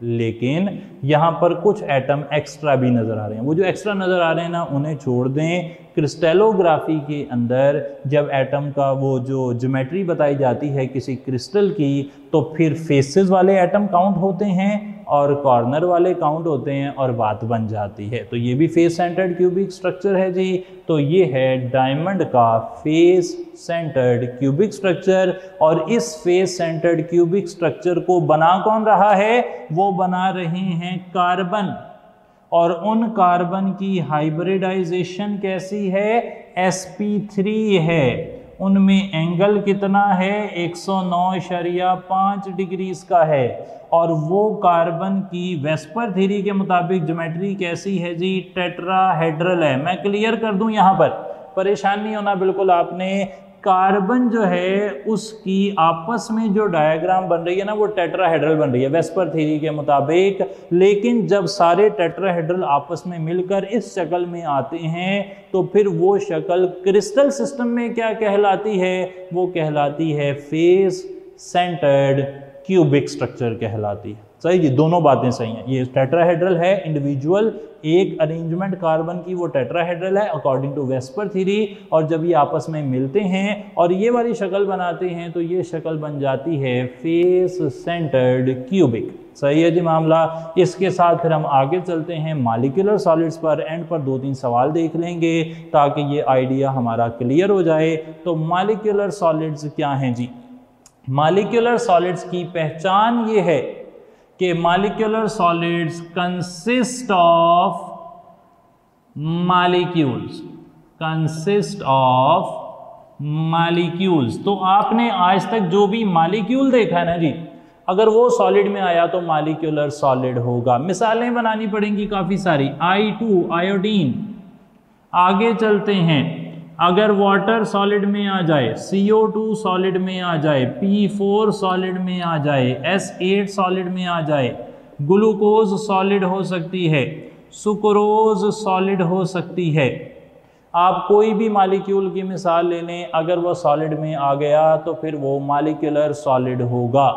लेकिन यहाँ पर कुछ एटम एक्स्ट्रा भी नज़र आ रहे हैं। वो जो एक्स्ट्रा नज़र आ रहे हैं ना, उन्हें छोड़ दें। क्रिस्टेलोग्राफी के अंदर जब एटम का वो जो ज्योमेट्री बताई जाती है किसी क्रिस्टल की तो फिर फेसेस वाले एटम काउंट होते हैं। और कॉर्नर वाले काउंट होते हैं और बात बन जाती है। तो ये भी फेस सेंटर्ड क्यूबिक स्ट्रक्चर है जी। तो ये है डायमंड का फेस सेंटर्ड क्यूबिक स्ट्रक्चर और इस फेस सेंटर्ड क्यूबिक स्ट्रक्चर को बना कौन रहा है? वो बना रहे हैं कार्बन और उन कार्बन की हाइब्रिडाइजेशन कैसी है? Sp3 है। उनमें एंगल कितना है? एक सौ नौ शरिया पाँच डिग्रीज का है। और वो कार्बन की वेस्पर थीरी के मुताबिक ज्योमेट्री कैसी है जी? टेट्राहेड्रल है। मैं क्लियर कर दूँ यहाँ पर? परेशान नहीं होना, बिल्कुल आपने कार्बन जो है, उसकी आपस में जो डायग्राम बन रही है ना, वो टेट्राहेड्रल बन रही है वेस्पर थ्योरी के मुताबिक। लेकिन जब सारे टेट्राहेड्रल आपस में मिलकर इस शक्ल में आते हैं तो फिर वो शक्ल क्रिस्टल सिस्टम में क्या कहलाती है? वो कहलाती है फेस सेंटर्ड क्यूबिक स्ट्रक्चर कहलाती है। सही जी, दोनों बातें सही हैं। ये टेट्राहेड्रल है इंडिविजुअल एक अरेंजमेंट कार्बन की, वो टेट्राहेड्रल है अकॉर्डिंग टू वेस्पर थ्योरी और जब ये आपस में मिलते हैं, और ये वाली शक्ल बनाते हैं तो ये शक्ल बन जाती है फेस सेंटर्ड क्यूबिक सही है जी मामला। इसके साथ फिर हम आगे चलते हैं मालिकुलर सॉलिड्स पर एंड पर दो तीन सवाल देख लेंगे, ताकि ये आइडिया हमारा क्लियर हो जाए। तो मालिकुलर सॉलिड्स क्या हैं जी? मालिकुलर सॉलिड्स की पहचान ये है कि molecular solids consist of molecules consist of molecules तो आपने आज तक जो भी मालिक्यूल देखा है ना जी, अगर वो सॉलिड में आया तो मालिकुलर सॉलिड होगा। मिसालें बनानी पड़ेंगी काफ़ी सारी। आई टू आयोडीन आगे चलते हैं। अगर वाटर सॉलिड में आ जाए CO2 सॉलिड में आ जाए P4 सॉलिड में आ जाए S8 सॉलिड में आ जाए ग्लूकोज सॉलिड हो सकती है सुक्रोज सॉलिड हो सकती है। आप कोई भी मालिक्यूल की मिसाल ले लें, अगर वो सॉलिड में आ गया तो फिर वो मालिकुलर सॉलिड होगा।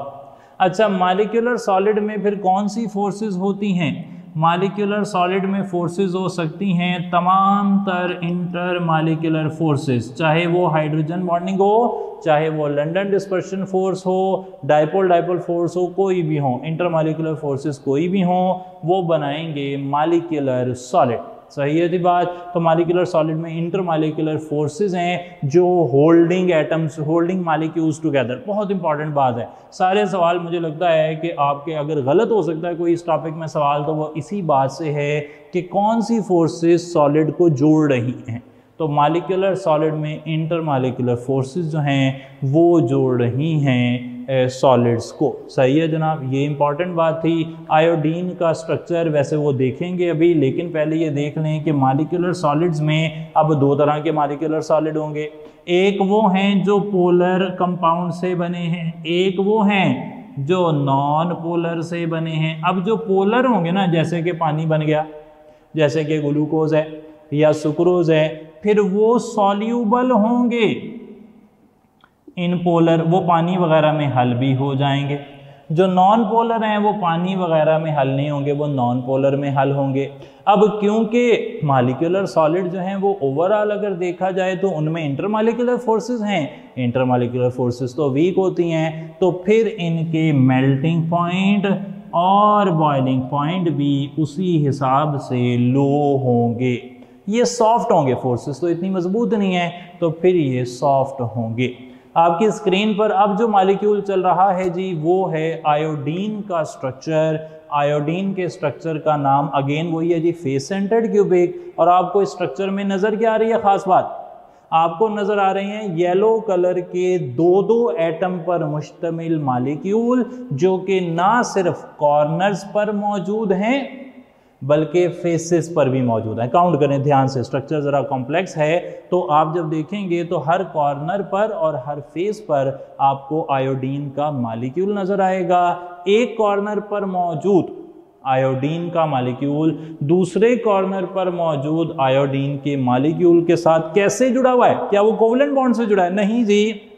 अच्छा मालिकुलर सॉलिड में फिर कौन सी फोर्सेस होती हैं? मालिकुलर सॉलिड में फोर्सेस हो सकती हैं, तमाम तर इंटर मालिकुलर फोर्सेस चाहे वो हाइड्रोजन बॉन्डिंग हो, चाहे वो लंडन डिस्पर्शन फोर्स हो डाइपोल डाइपोल फोर्स हो, कोई भी हो इंटर मालिकुलर फोर्सेस कोई भी हो, वो बनाएँगे मालिकुलर सॉलिड सही जी बात। तो मालिकुलर सॉलिड में इंटर मालिकुलर फोर्सेज हैं जो holding atoms holding molecules together बहुत इंपॉर्टेंट बात है। सारे सवाल मुझे लगता है कि आपके अगर गलत हो सकता है कोई इस टॉपिक में सवाल तो वो इसी बात से है कि कौन सी फोर्सेज सॉलिड को जोड़ रही हैं। तो मालिकुलर सॉलिड में इंटर मालिकुलर फोर्सेज जो हैं, वो जोड़ रही हैं। सॉलिड्स को। सही है जनाब? ये इंपॉर्टेंट बात थी। आयोडीन का स्ट्रक्चर वैसे वो देखेंगे अभी, लेकिन पहले ये देख लें कि मालिकुलर सॉलिड्स में अब दो तरह के मालिकुलर सॉलिड होंगे। एक वो हैं जो पोलर कंपाउंड से बने हैं। एक वो हैं जो नॉन पोलर से बने हैं। अब जो पोलर होंगे ना, जैसे कि पानी बन गया, जैसे कि ग्लूकोज है या सुक्रोज है, फिर वो सॉल्यूबल होंगे। इन पोलर, वो पानी वगैरह में हल भी हो जाएँगे। जो नॉन पोलर हैं, वो पानी वगैरह में हल नहीं होंगे, वो नॉन पोलर में हल होंगे। अब क्योंकि मालिकुलर सॉलिड जो हैं, वो ओवरऑल अगर देखा जाए तो उनमें इंटर मालिकुलर फोर्सेज हैं। इंटर मालिकुलर फोर्सेस तो वीक होती हैं तो फिर इनके मेल्टिंग पॉइंट और बॉइलिंग पॉइंट भी उसी हिसाब से लो होंगे। ये सॉफ्ट होंगे फोर्सेस तो इतनी मज़बूत नहीं है तो फिर ये सॉफ्ट होंगे। आपकी स्क्रीन पर अब जो मालिक्यूल चल रहा है जी, वो है आयोडीन का स्ट्रक्चर आयोडीन के स्ट्रक्चर का नाम अगेन वही है जी फेस सेंटर्ड क्यूबिक और आपको स्ट्रक्चर में नज़र क्या आ रही है? ख़ास बात, आपको नज़र आ रहे हैं येलो कलर के दो दो एटम पर मुश्तमिल मालिक्यूल जो कि ना सिर्फ़ कॉर्नर्स पर मौजूद हैं बल्कि फेसेस पर भी मौजूद है। काउंट करें, ध्यान से स्ट्रक्चर ज़रा कॉम्प्लेक्स है तो आप जब देखेंगे तो हर कॉर्नर पर और हर फेस पर आपको आयोडीन का मालिक्यूल नज़र आएगा। एक कॉर्नर पर मौजूद आयोडीन का मालिक्यूल दूसरे कॉर्नर पर मौजूद आयोडीन के मालिक्यूल के साथ कैसे जुड़ा हुआ है? क्या वो कोवलेंट बॉन्ड से जुड़ा है? नहीं जी।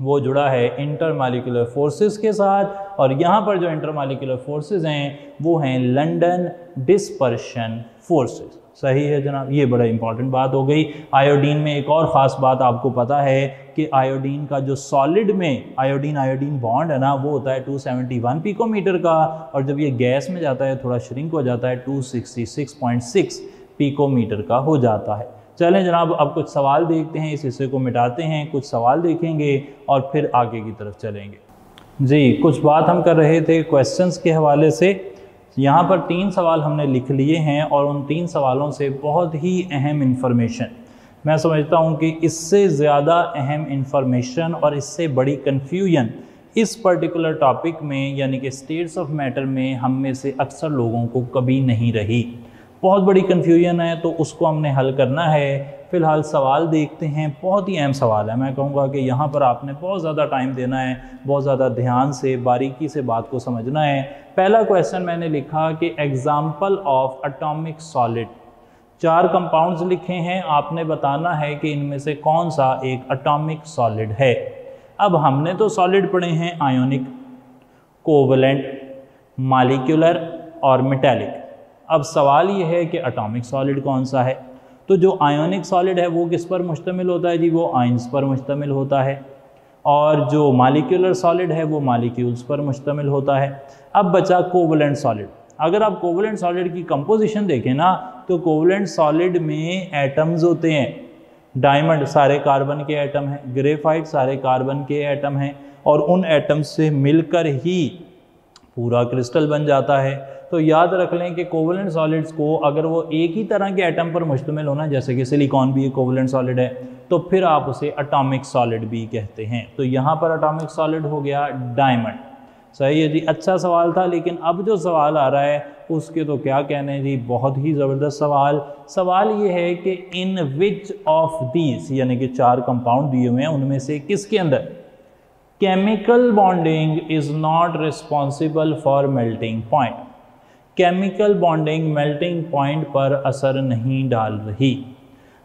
वो जुड़ा है इंटर मालिकुलर फोर्सेस के साथ और यहाँ पर जो इंटर मालिकुलर फोर्सेज हैं, वो हैं लंडन डिस्पर्शन फोर्सेस। सही है जनाब? ये बड़ा इंपॉर्टेंट बात हो गई। आयोडीन में एक और ख़ास बात आपको पता है कि आयोडीन का जो सॉलिड में आयोडीन आयोडीन बॉन्ड है ना, वो होता है 271 पिकोमीटर का और जब ये गैस में जाता है, थोड़ा श्रिंक हो जाता है 266.6 पिकोमीटर का हो जाता है। चलें जनाब, अब कुछ सवाल देखते हैं, इस हिस्से को मिटाते हैं, कुछ सवाल देखेंगे और फिर आगे की तरफ़ चलेंगे। जी, कुछ बात हम कर रहे थे क्वेश्चंस के हवाले से। यहाँ पर तीन सवाल हमने लिख लिए हैं और उन तीन सवालों से बहुत ही अहम इन्फॉर्मेशन मैं समझता हूँ कि इससे ज़्यादा अहम इन्फॉर्मेशन और इससे बड़ी कन्फ्यूज़न इस पर्टिकुलर टॉपिक में, यानी कि स्टेट्स ऑफ़ मैटर में, हम में से अक्सर लोगों को कभी नहीं रही। बहुत बड़ी कन्फ्यूज़न है तो उसको हमने हल करना है। फ़िलहाल सवाल देखते हैं, बहुत ही अहम सवाल है। मैं कहूँगा कि यहाँ पर आपने बहुत ज़्यादा टाइम देना है, बहुत ज़्यादा ध्यान से, बारीकी से बात को समझना है। पहला क्वेश्चन मैंने लिखा कि एग्ज़ाम्पल ऑफ़ अटोमिक सॉलिड चार कंपाउंड्स लिखे हैं, आपने बताना है कि इनमें से कौन सा एक अटोमिक सॉलिड है। अब हमने तो सॉलिड पढ़े हैं आयोनिक कोवलेंट मालिकुलर और मेटेलिक अब सवाल ये है कि अटोमिक सॉलिड कौन सा है? तो जो आयोनिक सॉलिड है, वो किस पर मुश्तमिल होता है जी? वो आइंस पर मुश्तमिल होता है। और जो मालिक्यूलर सॉलिड है, वो मालिक्यूल्स पर मुश्तमिल होता है। अब बचा कोवलेंट सॉलिड अगर आप कोवलेंट सॉलिड की कंपोजिशन देखें ना तो कोवलेंट सॉलिड में एटम्स होते हैं। डायमंड सारे कार्बन के एटम हैं ग्रेफाइट सारे कार्बन के एटम हैं, और उन एटम्स से मिलकर ही पूरा क्रिस्टल बन जाता है। तो याद रख लें कि कोवलेंट सॉलिड्स को अगर वो एक ही तरह के एटम पर मुश्तमिल होना जैसे कि सिलिकॉन भी एक कोवलेंट सॉलिड है तो फिर आप उसे अटामिक सॉलिड भी कहते हैं। तो यहाँ पर अटामिक सॉलिड हो गया डायमंड सही है जी अच्छा सवाल था, लेकिन अब जो सवाल आ रहा है, उसके तो क्या कहने हैं जी, बहुत ही ज़बरदस्त सवाल। सवाल ये है कि इन विच ऑफ़ दीज यानी कि चार कंपाउंड दिए हुए हैं, उनमें से किसके अंदर? Chemical bonding is not responsible for melting point chemical bonding melting point पर असर नहीं डाल रही।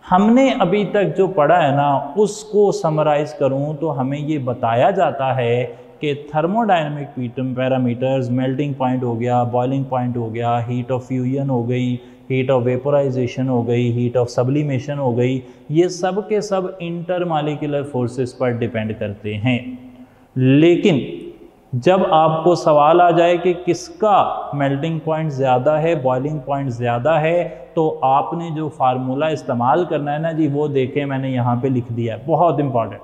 हमने अभी तक जो पढ़ा है ना, उसको समराइज़ करूँ तो हमें ये बताया जाता है कि थर्मोडाइनमिक पैरामीटर्स मेल्टिंग पॉइंट हो गया बॉइलिंग पॉइंट हो गया हीट ऑफ़ फ्यूजन हो गई हीट ऑफ़ वेपोराइजेशन हो गई हीट ऑफ़ सब्लिमेशन हो गई। ये सब के सब इंटर मालिकुलर फोर्सेस पर डिपेंड करते हैं। लेकिन जब आपको सवाल आ जाए कि किसका मेल्टिंग पॉइंट ज़्यादा है बॉइलिंग पॉइंट ज़्यादा है तो आपने जो फार्मूला इस्तेमाल करना है ना जी, वो देखें मैंने यहाँ पे लिख दिया है। बहुत इंपॉर्टेंट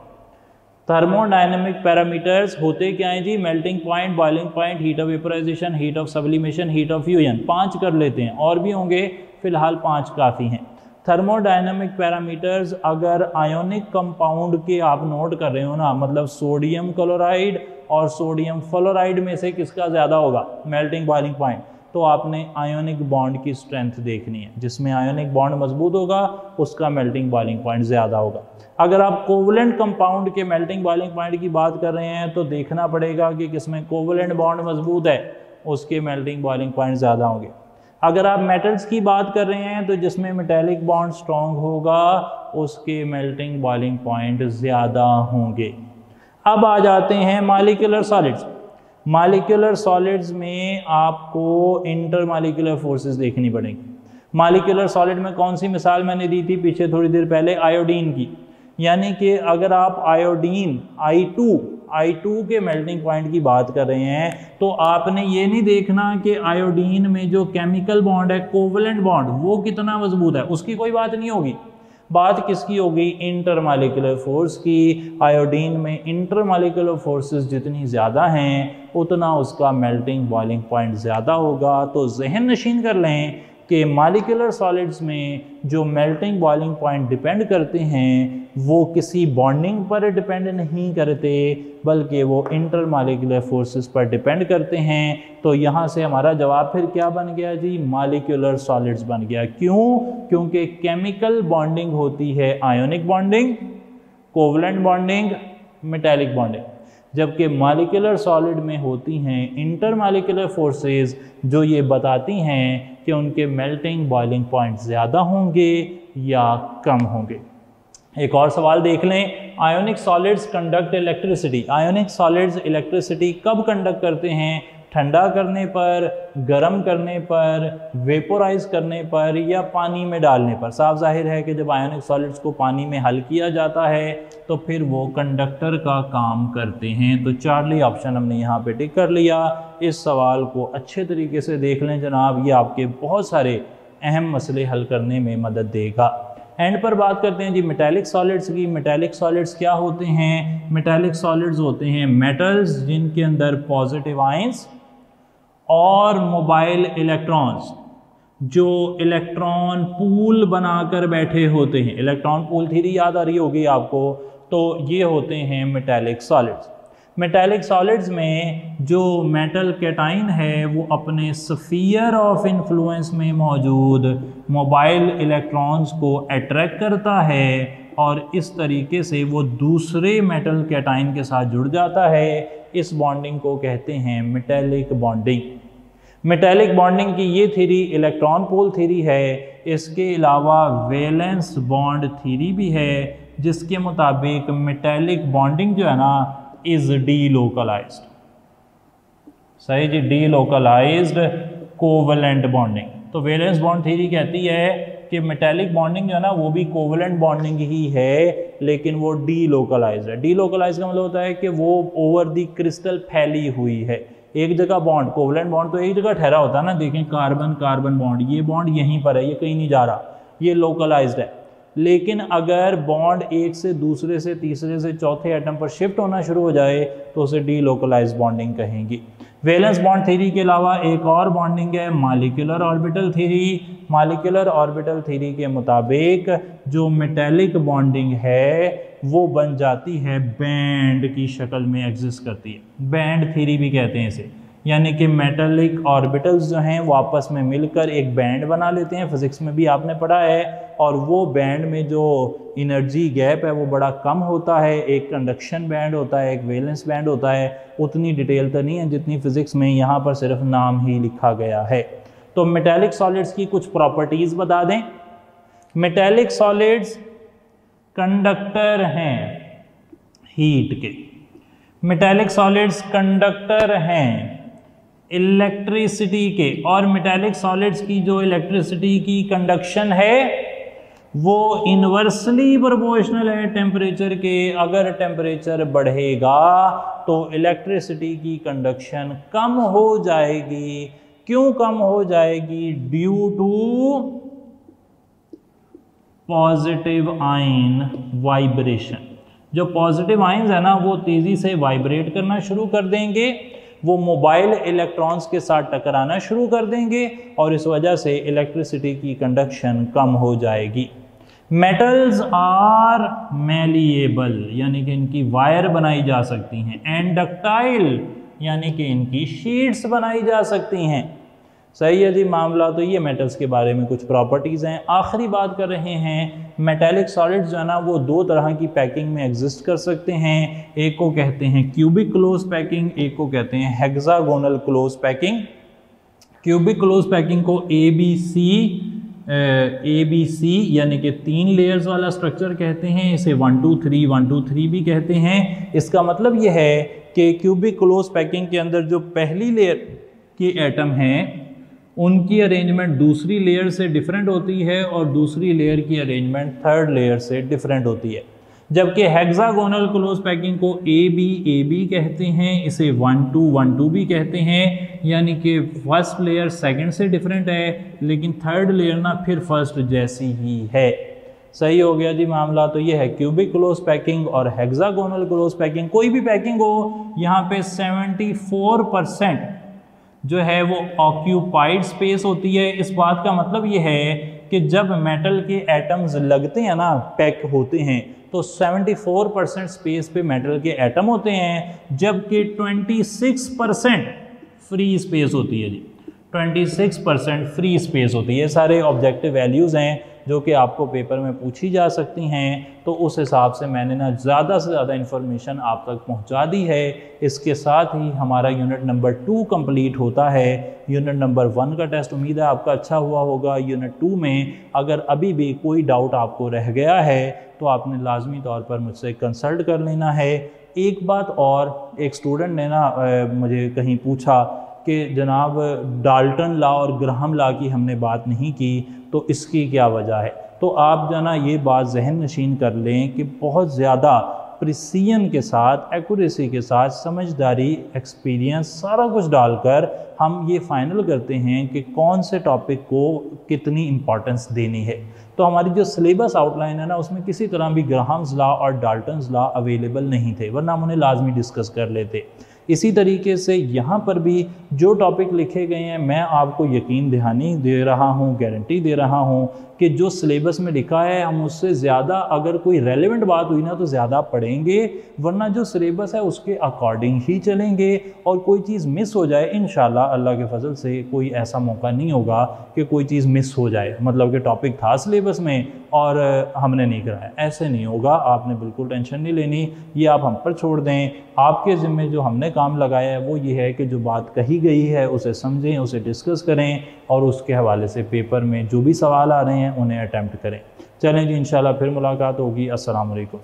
थर्मोडाइनमिक पैरामीटर्स होते क्या हैं जी? Melting point boiling point heat of vaporisation heat of sublimation heat of fusion पाँच कर लेते हैं। और भी होंगे, फ़िलहाल पाँच काफ़ी हैं। थर्मोडाइनमिक पैरामीटर्स अगर आयोनिक कंपाउंड के आप नोट कर रहे हो ना मतलब सोडियम क्लोराइड और सोडियम फ्लोराइड में से किसका ज़्यादा होगा? मेल्टिंग बॉइलिंग पॉइंट तो आपने आयोनिक बॉन्ड की स्ट्रेंथ देखनी है। जिसमें आयोनिक बॉन्ड मज़बूत होगा, उसका मेल्टिंग बॉइलिंग पॉइंट ज़्यादा होगा। अगर आप कोवलेंट कंपाउंड के मेल्टिंग बॉइलिंग पॉइंट की बात कर रहे हैं तो देखना पड़ेगा कि किसमें कोवलेंट बॉन्ड मज़बूत है, उसके मेल्टिंग बॉइलिंग पॉइंट ज़्यादा होंगे। अगर आप मेटल्स की बात कर रहे हैं तो जिसमें मेटेलिक बॉन्ड स्ट्रॉन्ग होगा, उसके मेल्टिंग बॉइलिंग पॉइंट ज़्यादा होंगे। अब आ जाते हैं मालिकुलर सॉलिड्स मालिकुलर सॉलिड्स में आपको इंटर मालिकुलर फोर्सेस देखनी पड़ेंगी। मालिकुलर सॉलिड में कौन सी मिसाल मैंने दी थी पीछे थोड़ी देर पहले? आयोडीन की। यानी कि अगर आप आयोडीन I2 I2 के मेल्टिंग पॉइंट की बात कर रहे हैं तो आपने ये नहीं देखना कि आयोडीन में जो केमिकल बॉन्ड है कोवलेंट बॉन्ड वो कितना मज़बूत है? उसकी कोई बात नहीं होगी। बात किसकी होगी इंटरमालिकुलर फोर्स की। आयोडीन में इंटरमालिकुलर फोर्सेस जितनी ज़्यादा हैं, उतना उसका मेल्टिंग बॉइलिंग पॉइंट ज़्यादा होगा। तो जहन नशीन कर लें कि मालिकुलर सॉलिड्स में जो मेल्टिंग बॉइलिंग पॉइंट डिपेंड करते हैं, वो किसी बॉन्डिंग पर डिपेंड नहीं करते, बल्कि वो इंटर मालिकुलर फोर्सेस पर डिपेंड करते हैं। तो यहाँ से हमारा जवाब फिर क्या बन गया जी? मालिकुलर सॉलिड्स बन गया। क्यों? क्योंकि केमिकल बॉन्डिंग होती है ionic bonding covalent bonding metallic bonding जबकि मालिकुलर सॉलिड में होती हैं इंटर मालिकुलर फोर्सेस जो ये बताती हैं कि उनके मेल्टिंग बॉइलिंग पॉइंट ज़्यादा होंगे या कम होंगे। एक और सवाल देख लें ionic solids conduct electricity ionic solids electricity कब कंडक्ट करते हैं? ठंडा करने पर, गर्म करने पर वेपोराइज करने पर या पानी में डालने पर। साफ़ ज़ाहिर है कि जब आयोनिक सॉलिड्स को पानी में हल किया जाता है तो फिर वो कंडक्टर का काम करते हैं। तो चार्ली ऑप्शन हमने यहाँ पे टिक कर लिया। इस सवाल को अच्छे तरीके से देख लें जनाब। ये आपके बहुत सारे अहम मसले हल करने में मदद देगा। एंड पर बात करते हैं जी मेटेलिक सॉलिड्स की। मेटेलिक सॉलिड्स क्या होते हैं? मेटेलिक सॉलिड्स होते हैं मेटल्स जिनके अंदर पॉजिटिव आइंस और मोबाइल इलेक्ट्रॉन्स, जो इलेक्ट्रॉन पूल बनाकर बैठे होते हैं। इलेक्ट्रॉन पूल थीरी याद आ रही होगी आपको तो ये होते हैं मेटेलिक सॉलिड्स मेटेलिक सॉलिड्स में जो मेटल कैटाइन है, वो अपने सफ़ियर ऑफ़ इन्फ्लुएंस में मौजूद मोबाइल इलेक्ट्रॉन्स को अट्रैक्ट करता है और इस तरीके से वो दूसरे मेटल कैटाइन के साथ जुड़ जाता है। इस बॉन्डिंग को कहते हैं मेटेलिक बॉन्डिंग मेटेलिक बॉन्डिंग की ये थ्योरी इलेक्ट्रॉन पोल थ्योरी है। इसके अलावा वेलेंस बॉन्ड थ्योरी भी है, जिसके मुताबिक मेटेलिक बॉन्डिंग जो है ना इज़ डी लोकलाइज्ड सही जी डी लोकलाइज्ड कोवलेंट बॉन्डिंग तो वेलेंस बॉन्ड थ्योरी कहती है कि मेटेलिक बॉन्डिंग जो है ना, वो भी कोवलेंट बॉन्डिंग ही है, लेकिन वो डी लोकलाइज है. डी लोकलाइज का मतलब होता है कि वो ओवर दी क्रिस्टल फैली हुई है. एक जगह बॉन्ड कोवलेंट बॉन्ड तो एक जगह ठहरा होता है ना, देखें कार्बन कार्बन बॉन्ड ये बॉन्ड यहीं पर है, ये कहीं नहीं जा रहा. ये लोकलाइज्ड है. लेकिन अगर बॉन्ड एक से दूसरे से तीसरे से चौथे एटम पर शिफ्ट होना शुरू हो जाए तो उसे डी लोकलाइज बॉन्डिंग कहेंगी। वैलेंस बॉन्ड थ्योरी के अलावा एक और बॉन्डिंग है molecular orbital theory molecular orbital theory के मुताबिक जो मेटेलिक बॉन्डिंग है, वो बन जाती है बैंड की शक्ल में एग्जिस्ट करती है। बैंड थ्योरी भी कहते हैं इसे। यानी कि मेटेलिक ऑर्बिटल्स जो हैं, वो आपस में मिलकर एक बैंड बना लेते हैं। फिज़िक्स में भी आपने पढ़ा है। और वो बैंड में जो इनर्जी गैप है, वो बड़ा कम होता है। एक कंडक्शन बैंड होता है, एक वेलेंस बैंड होता है। उतनी डिटेल तो नहीं है जितनी फ़िज़िक्स में यहाँ पर सिर्फ़ नाम ही लिखा गया है। तो मेटेलिक सॉलिड्स की कुछ प्रॉपर्टीज़ बता दें। मेटेलिक सॉलिड्स कंडक्टर हैं हीट के। मेटेलिक सॉलिड्स कंडक्टर हैं इलेक्ट्रिसिटी के। और मेटेलिक सॉलिड्स की जो इलेक्ट्रिसिटी की कंडक्शन है वो इन्वर्सली प्रोपोर्शनल है टेम्परेचर के। अगर टेम्परेचर बढ़ेगा तो इलेक्ट्रिसिटी की कंडक्शन कम हो जाएगी। क्यों कम हो जाएगी? Due to positive ion vibration जो पॉजिटिव आइंस है ना, वो तेज़ी से वाइब्रेट करना शुरू कर देंगे। वो मोबाइल इलेक्ट्रॉन्स के साथ टकराना शुरू कर देंगे और इस वजह से इलेक्ट्रिसिटी की कंडक्शन कम हो जाएगी। मेटल्स आर मेलिएबल यानी कि इनकी वायर बनाई जा सकती हैं एंड डक्टाइल यानी कि इनकी शीट्स बनाई जा सकती हैं। सही है जी, मामला तो ये मेटल्स के बारे में कुछ प्रॉपर्टीज़ हैं। आखिरी बात कर रहे हैं मेटेलिक सॉलिड्स जो है ना, वो दो तरह की पैकिंग में एग्जिस्ट कर सकते हैं। एक को कहते हैं क्यूबिक क्लोज पैकिंग एक को कहते हैं hexagonal close packing cubic close packing को A B C A B C यानी कि तीन लेयर्स वाला स्ट्रक्चर कहते हैं, इसे one two three one two three भी कहते हैं। इसका मतलब यह है कि क्यूबिक क्लोज पैकिंग के अंदर जो पहली लेयर के एटम हैं, उनकी अरेंजमेंट दूसरी लेयर से डिफरेंट होती है और दूसरी लेयर की अरेंजमेंट थर्ड लेयर से डिफरेंट होती है। जबकि हेक्सागोनल क्लोज पैकिंग को ए बी ए बी कहते हैं, इसे वन टू वन टू भी कहते हैं, यानी कि फ़र्स्ट लेयर सेकंड से डिफरेंट है, लेकिन थर्ड लेयर ना फिर फ़र्स्ट जैसी ही है। सही हो गया जी मामला तो ये है क्यूबिक क्लोज पैकिंग और हेक्सागोनल क्लोज पैकिंग कोई भी पैकिंग हो, यहाँ पे 74 परसेंट जो है वो ऑक्यूपाइड स्पेस होती है। इस बात का मतलब ये है कि जब मेटल के एटम्स लगते हैं ना पैक होते हैं तो 74 परसेंट स्पेस पे मेटल के एटम होते हैं, जबकि 26 परसेंट फ्री स्पेस होती है जी। 26 परसेंट फ्री स्पेस होती है। ये सारे ऑब्जेक्टिव वैल्यूज़ हैं। जो कि आपको पेपर में पूछी जा सकती हैं तो उस हिसाब से मैंने ना ज़्यादा से ज़्यादा इन्फॉर्मेशन आप तक पहुँचा दी है। इसके साथ ही हमारा यूनिट नंबर टू कंप्लीट होता है। यूनिट नंबर वन का टेस्ट उम्मीद है आपका अच्छा हुआ होगा। यूनिट टू में अगर अभी भी कोई डाउट आपको रह गया है तो आपने लाजमी तौर पर मुझसे कंसल्ट कर लेना है। एक बात और, एक स्टूडेंट ने ना मुझे कहीं पूछा कि जनाब डाल्टन ला और ग्राहम ला की हमने बात नहीं की। तो इसकी क्या वजह है? तो आप जना ये बात जहन नशीन कर लें कि बहुत ज़्यादा प्रिसियन के साथ एक्यूरेसी के साथ, समझदारी एक्सपीरियंस सारा कुछ डालकर हम ये फाइनल करते हैं कि कौन से टॉपिक को कितनी इम्पोर्टेंस देनी है। तो हमारी जो सिलेबस आउटलाइन है ना, उसमें किसी तरह भी ग्राहम्स ला और डाल्टन्स ला अवेलेबल नहीं थे, वरना हम उन्हें लाजमी डिस्कस कर लेते। इसी तरीके से यहाँ पर भी जो टॉपिक लिखे गए हैं, मैं आपको यकीन दहानी दे रहा हूँ गारंटी दे रहा हूँ कि जो सिलेबस में लिखा है, हम उससे ज़्यादा अगर कोई रेलिवेंट बात हुई ना तो ज़्यादा पढ़ेंगे, वरना जो सिलेबस है उसके अकॉर्डिंग ही चलेंगे और कोई चीज़ मिस हो जाए इन अल्लाह के फजल से कोई ऐसा मौका नहीं होगा कि कोई चीज़ मिस हो जाए। मतलब कि टॉपिक था सिलेबस में और हमने नहीं कराया। ऐसे नहीं होगा, आपने बिल्कुल टेंशन नहीं लेनी, ये आप हम पर छोड़ दें। आपके ज़िम्मे जो हमने काम लगाया है, वो ये है कि जो बात कही गई है, उसे समझें, उसे डिस्कस करें। और उसके हवाले से पेपर में जो भी सवाल आ रहे हैं, उन्हें अटैम्प्ट करें। चलें जी, इंशाल्लाह फिर मुलाकात होगी। असलकम